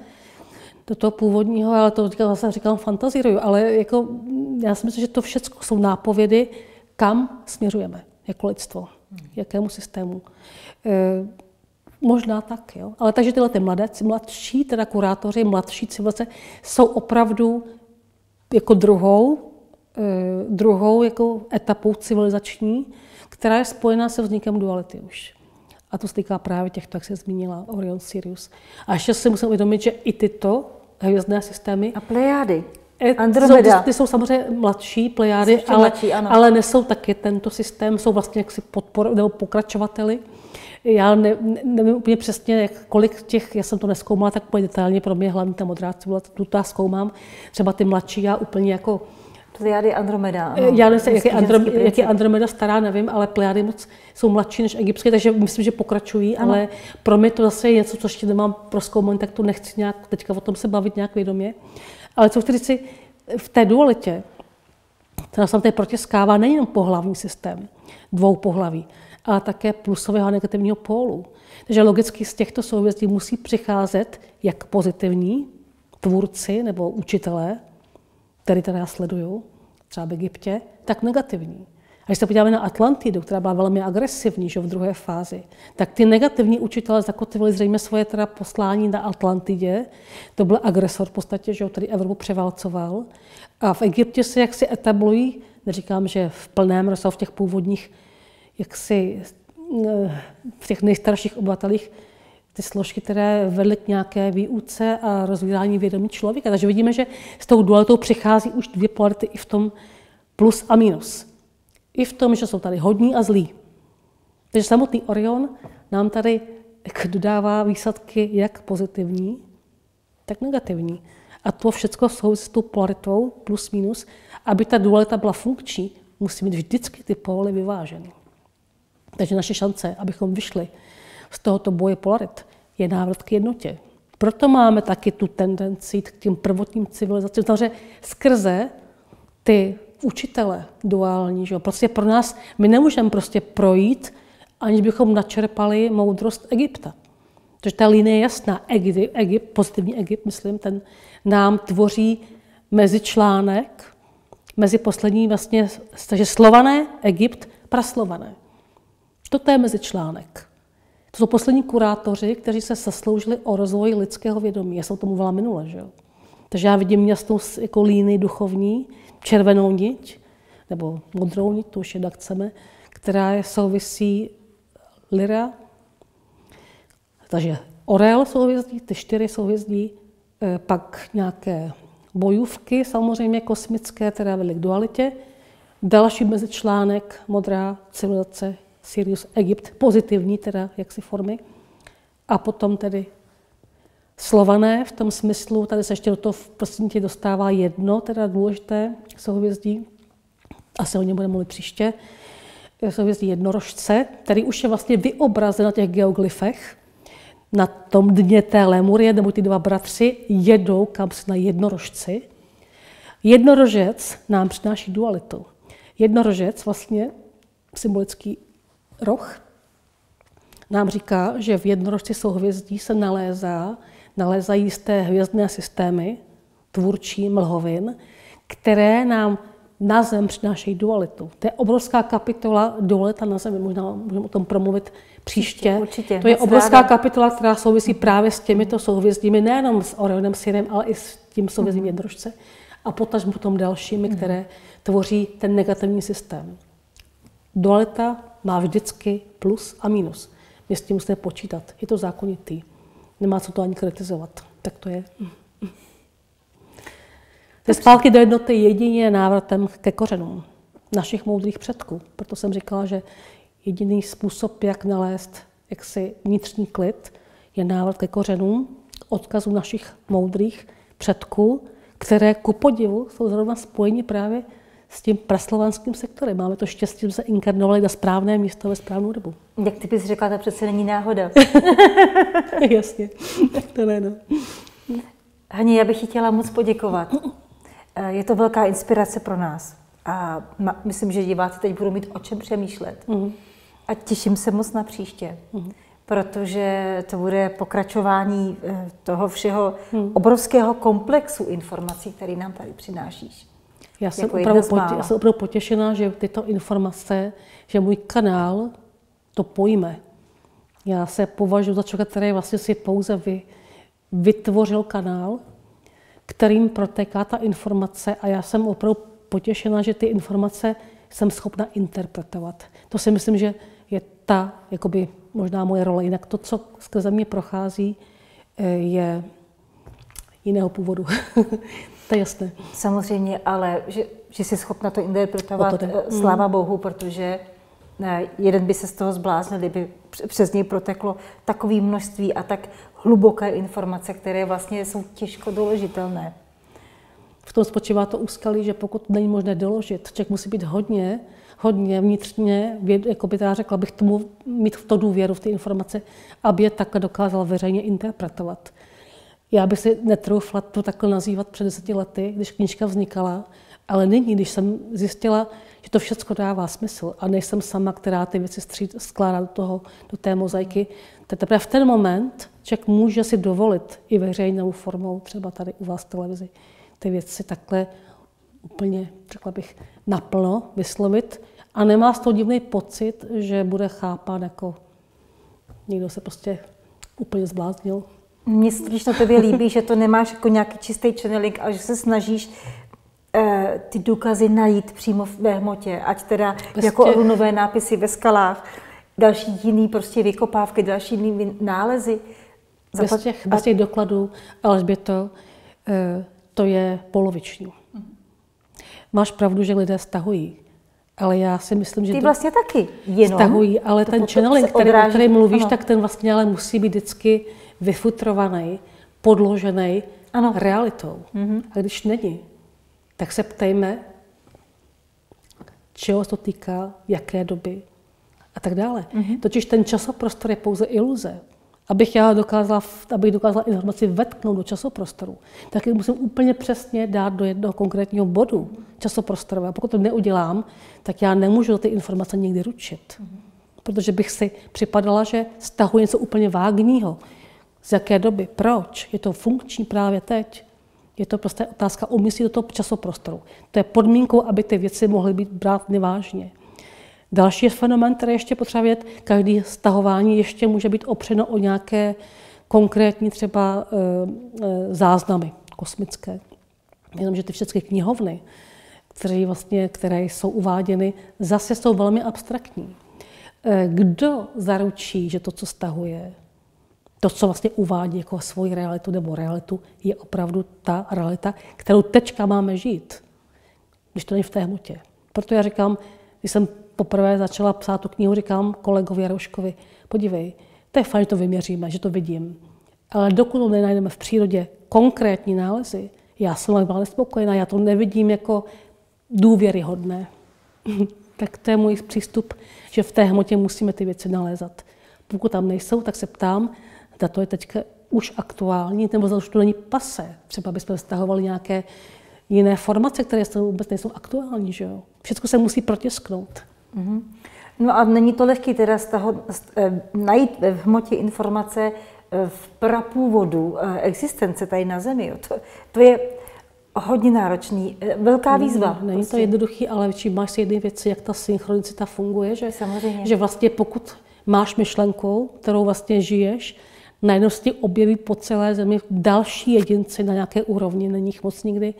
do toho původního, ale to teďka zase říkám fantazíruju, ale jako, já si myslím, že to všechno jsou nápovědy, kam směřujeme jako lidstvo jakému systému. E, možná tak, jo. Ale takže tyhle ty mladé, mladší, teda kurátoři, mladší civilizace jsou opravdu jako druhou, e, druhou jako etapou civilizační, která je spojená se vznikem duality už. A to se týká právě těchto, jak se zmínila, Orion, Sirius. A ještě si musím uvědomit, že i tyto hvězdné systémy... A plejády. Andromeda. Ty, ty jsou samozřejmě mladší plejády, ale, mladší, ano. ale nesou taky tento systém, jsou vlastně jaksi podpor, nebo pokračovateli. Já ne, ne, nevím úplně přesně, jak, kolik těch, já jsem to neskoumala tak úplně detailně, pro mě hlavně ta modrá cibula, tu ta zkoumám, třeba ty mladší, já úplně jako Plejady Andromeda. Ano. Já nevím, jak je, Androm, jak je Andromeda stará, nevím, ale Plejady moc jsou mladší než egyptské, takže myslím, že pokračují, ano. ale pro mě to zase je něco, co ještě nemám proskoumat, tak to nechci nějak teďka o tom se bavit nějak vědomě. Ale co chci říct v té dualitě, která se tady protiskává nejenom pohlavní systém, dvou pohlaví, ale také plusového a negativního pólu. Takže logicky z těchto souvislostí musí přicházet jak pozitivní tvůrci nebo učitelé, který teda sledují, třeba v Egyptě, tak negativní. A když se podíváme na Atlantidu, která byla velmi agresivní že v druhé fázi, tak ty negativní učitelé zakotvili zřejmě svoje teda poslání na Atlantidě. To byl agresor v podstatě, že který Evropu převálcoval. A v Egyptě se jaksi etablují, neříkám, že v plném rozsahu v těch původních, jaksi eh, v těch nejstarších obyvatelích, ty složky, které vedly k nějaké výuce a rozvíjání vědomí člověka. Takže vidíme, že s tou dualitou přichází už dvě polarity i v tom plus a minus. I v tom, že jsou tady hodní a zlí. Takže samotný Orion nám tady dodává výsadky jak pozitivní, tak negativní. A to všechno souvisí s tou polaritou plus minus. Aby ta dualita byla funkční, musí mít vždycky ty póly vyváženy. Takže naše šance, abychom vyšli z tohoto boje polarit, je návrat k jednotě. Proto máme taky tu tendenci k těm prvotním civilizacím, protože skrze ty učitele duální. Že? Prostě pro nás, my nemůžeme prostě projít, aniž bychom načerpali moudrost Egypta. Takže ta linie je jasná. Egypt, Egypt, pozitivní Egypt, myslím, ten nám tvoří mezičlánek, mezi poslední vlastně, takže slované, Egypt, praslované. To je mezičlánek. To jsou poslední kurátoři, kteří se zasloužili o rozvoj lidského vědomí. Já jsem o tom mluvila minule, že jo? Takže já vidím jasnou jako línii duchovní, červenou niť, nebo modrou niť, to už jednak chceme, která je souvisí Lyra, takže Orel souhvězdí, ty čtyři souhvězdí, eh, pak nějaké bojůvky, samozřejmě kosmické, které vedly k dualitě. Další mezičlánek, modrá civilizace, Sirius, Egypt, pozitivní teda jaksi formy. A potom tedy slované v tom smyslu, tady se ještě do toho prosím tě dostává jedno, teda důležité souhvězdí, asi o něm budeme mluvit příště, souhvězdí jednorožce, který už je vlastně vyobrazen na těch geoglyfech, na tom dně té Lemurie, nebo ty dva bratři jedou kam na jednorožci. Jednorožec nám přináší dualitu. Jednorožec, vlastně symbolický roh, nám říká, že v jednorožci souhvězdí se nalézá, nalézají jisté hvězdné systémy, tvůrčí mlhovin, které nám na Zem přinášejí dualitu. To je obrovská kapitola dualita na Zemi, možná můžeme o tom promluvit příště. Určitě, to je obrovská ráda. kapitola, která souvisí právě s těmito souhvězdími, nejenom s Orionem Sirem, ale i s tím souhvězdím jednorožce a potažmo potom dalšími, mhm. které tvoří ten negativní systém. Dualita má vždycky plus a minus. My s tím musíme počítat. Je to zákonitý. Nemá co to ani kritizovat. Tak to je. Ze zpátky do jednoty jedině návratem ke kořenům našich moudrých předků. Proto jsem říkala, že jediný způsob, jak nalézt jaksi vnitřní klid, je návrat ke kořenům, odkazu našich moudrých předků, které ku podivu jsou zrovna spojeni právě s tím praslovanským sektorem. Máme to štěstí, že se inkarnovali na správné místo ve správnou dobu. Jak ty bys řekla, to přece není náhoda. [laughs] Jasně, to ne, no. Hani, já bych chtěla moc poděkovat. Eh, je to velká inspirace pro nás. A myslím, že diváci teď budou mít o čem přemýšlet. Mm. A těším se moc na příště, mm. protože to bude pokračování eh, toho všeho mm. obrovského komplexu informací, který nám tady přinášíš. Já jsem, jako opravdu potě, já jsem opravdu potěšená, že tyto informace, že můj kanál to pojme. Já se považuji za člověka, který vlastně si pouze vy, vytvořil kanál, kterým protéká ta informace a já jsem opravdu potěšena, že ty informace jsem schopna interpretovat. To si myslím, že je ta, jakoby možná moje role. Jinak to, co skrze mě prochází, eh, je jiného původu. [laughs] to je jasné. Samozřejmě, ale že, že jsi schopna to interpretovat, to eh, sláva mm. Bohu, protože ne, jeden by se z toho zbláznil, kdyby přes něj proteklo takové množství a tak hluboké informace, které vlastně jsou těžko doložitelné. V tom spočívá to úskalí, že pokud není možné doložit, člověk musí být hodně, hodně vnitřně, jako by teda řekla bych tomu, mít v to důvěru v ty informace, aby je takhle dokázal veřejně interpretovat. Já bych si netroufla to takhle nazývat před deseti lety, když knížka vznikala, ale nyní, když jsem zjistila, že to všechno dává smysl a nejsem sama, která ty věci střít, skládá do, toho, do té mozaiky, tak teprve v ten moment člověk může si dovolit i veřejnou formou, třeba tady u vás v televizi, ty věci takhle úplně, řekla bych, naplno vyslovit a nemá z toho divný pocit, že bude chápán jako někdo se prostě úplně zbláznil. Mně se když na tobě líbí, že to nemáš jako nějaký čistý channeling, ale že se snažíš eh, ty důkazy najít přímo ve hmotě, ať teda prostě. jako runové nápisy ve skalách, další jiný prostě vykopávky, další jiný nálezy. Bez těch, bez těch dokladů, to, eh, to je poloviční. Máš pravdu, že lidé stahují, ale já si myslím, že... Ty vlastně to taky, jenom. Stahují, ale ten channeling, který, o který mluvíš, ano. tak ten vlastně ale musí být vždycky vyfutrovaný, podložený ano. realitou. Mm-hmm. A když není, tak se ptejme, čeho se to týká, jaké doby a tak dále. Mm-hmm. Totiž ten časoprostor je pouze iluze. Abych já dokázala, abych dokázala informaci vetknout do časoprostoru, tak ji musím úplně přesně dát do jednoho konkrétního bodu časoprostoru. A pokud to neudělám, tak já nemůžu ty informace nikdy ručit. Mm-hmm. Protože bych si připadala, že stahuji něco úplně vágního. Z jaké doby? Proč? Je to funkční právě teď? Je to prostě otázka umístit do toho časoprostoru. To je podmínkou, aby ty věci mohly být brát nevážně. Další fenomen, který ještě potřeba vědět, každý stahování ještě může být opřeno o nějaké konkrétní třeba e, e, záznamy, kosmické. Jenomže ty všechny knihovny, které, vlastně, které jsou uváděny, zase jsou velmi abstraktní. Eh, kdo zaručí, že to, co stahuje, to, co vlastně uvádí jako svoji realitu nebo realitu, je opravdu ta realita, kterou teďka máme žít, když to není v té hmotě. Proto já říkám, když jsem poprvé začala psát tu knihu, říkám kolegovi Jarouškovi, podívej, to je fajn, že to vyměříme, že to vidím, ale dokud nenajdeme v přírodě konkrétní nálezy, já jsem byla nespokojená, já to nevidím jako důvěryhodné. [laughs] tak to je můj přístup, že v té hmotě musíme ty věci nalézat. Pokud tam nejsou, tak se ptám, zda to je teď už aktuální, nebo zda už to není pase. Třeba bychom vztahovali nějaké jiné formace, které vůbec nejsou aktuální. Že jo? Všechno se musí protisknout. Mm-hmm. No a není to lehké teda z toho, z, eh, najít v hmotě informace eh, v prapůvodu eh, existence tady na Zemi. Jo. To, to je hodně náročný, eh, velká výzva. Není, není prostě. to jednoduchý, ale čím máš si jedny věci, jak ta synchronicita funguje, že, Samozřejmě. že vlastně pokud máš myšlenku, kterou vlastně žiješ, najednou se objeví po celé zemi další jedinci na nějaké úrovni, není jich moc nikdy,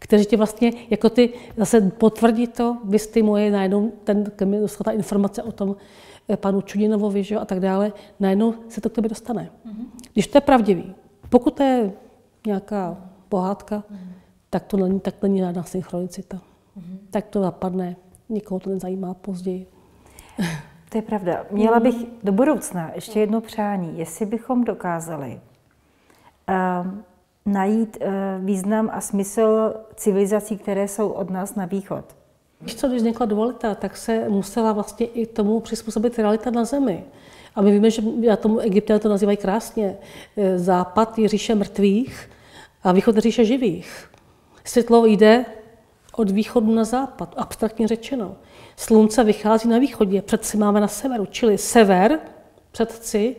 kteří ti vlastně, jako ty, zase potvrdí to, vystymuje najednou ten, mi ta informace o tom eh, panu Čudinovovi, že, a tak dále, najednou se to k tobě dostane. Mm-hmm. Když to je pravdivý, pokud to je nějaká pohádka, mm-hmm tak to není, tak není žádná synchronicita. Mm-hmm. Tak to zapadne, nikoho to nezajímá později. [laughs] To je pravda. Měla bych do budoucna ještě jedno přání, jestli bychom dokázali uh, najít uh, význam a smysl civilizací, které jsou od nás na východ. Víš co, když vznikla dualita, tak se musela vlastně i tomu přizpůsobit realita na zemi. A my víme, že já tomu Egypté to nazývají krásně. Eh, západ je říše mrtvých a východ je říše živých. Světlo jde od východu na západ, abstraktně řečeno. Slunce vychází na východě, předci máme na severu, čili sever, předci,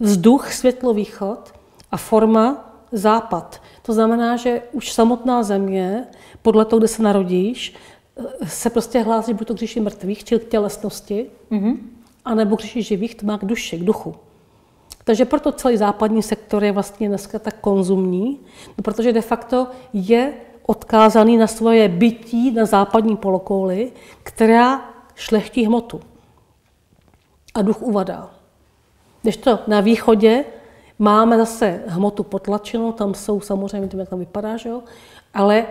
vzduch, světlo, východ a forma západ. To znamená, že už samotná země, podle toho, kde se narodíš, se prostě hlásí buď to k říši mrtvých, čili k tělesnosti, mm-hmm. anebo k říši živých, to má k duši, k duchu. Takže proto celý západní sektor je vlastně dneska tak konzumní, no protože de facto je odkázaný na svoje bytí na západní polokouli, která šlechtí hmotu. A duch uvadá. Když to na východě máme zase hmotu potlačenou, tam jsou samozřejmě, tím, jak tam vypadá, že jo? ale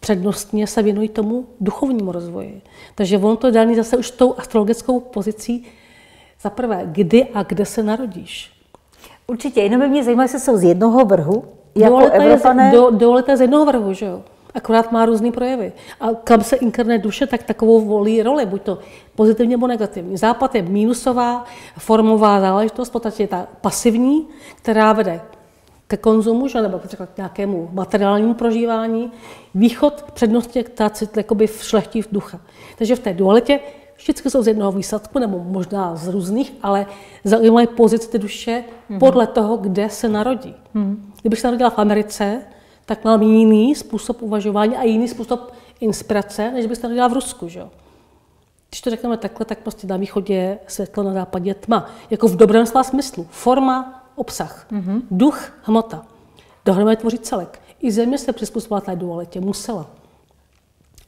přednostně se věnují tomu duchovnímu rozvoji. Takže on to je daný zase už tou astrologickou pozicí. Za prvé, kdy a kde se narodíš. Určitě, jenom by mě zajímalo, jestli jsou z jednoho vrhu, jako dualita Evropané... Je, do, dualita z jednoho vrhu, že jo? Akorát má různé projevy. A kam se inkarnuje duše, tak takovou volí roli, buď to pozitivně nebo negativní. Západ je mínusová, formová záležitost, v podstatě ta pasivní, která vede ke konzumu, že, nebo k nějakému materiálnímu prožívání. Východ přednostně ta cit jakoby v šlechtí v ducha. Takže v té dualitě Vždycky jsou z jednoho výsadku, nebo možná z různých, ale zajímají pozici ty duše mm-hmm. podle toho, kde se narodí. Mm-hmm. Kdybych se narodila v Americe, tak mám jiný způsob uvažování a jiný způsob inspirace, než bych se narodila v Rusku. Že? Když to řekneme takhle, tak prostě na východě světlo, na západě tma. Jako v dobrém slova smyslu. Forma, obsah. Mm-hmm. Duch, hmota. Dohromady tvoří celek. I země se přizpůsobila té dualitě, musela.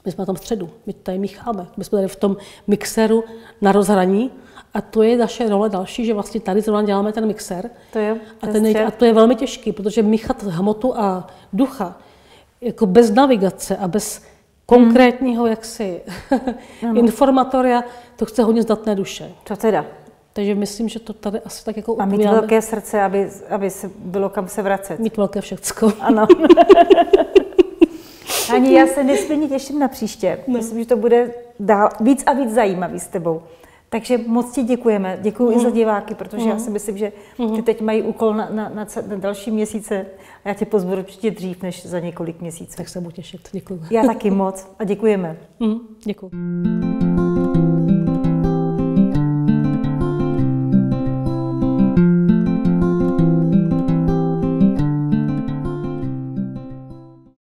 My jsme na tom středu, my tady mícháme. My jsme tady v tom mixeru na rozhraní a to je naše role další, že vlastně tady zrovna děláme ten mixer. To je, a, ten je, a to je velmi těžký, protože míchat hmotu a ducha jako bez navigace a bez konkrétního hmm. jaksi [laughs] informatoria, to chce hodně zdatné duše. To teda. Takže myslím, že to tady asi tak jako A mít velké srdce, aby, aby se bylo kam se vracet. Mít velké všecko. Ano. [laughs] Ani já se nesmírně těším na příště. No. Myslím, že to bude dál, víc a víc zajímavý s tebou. Takže moc ti děkujeme. Děkuji mm. i za mhm. diváky, protože mm. já si myslím, že ty mhm. teď mají úkol na, na, na, na další měsíce a já tě pozvu určitě dřív než za několik měsíců. Tak se budu těšit. Děkuji. Já taky moc a děkujeme. Mm. Děkuji.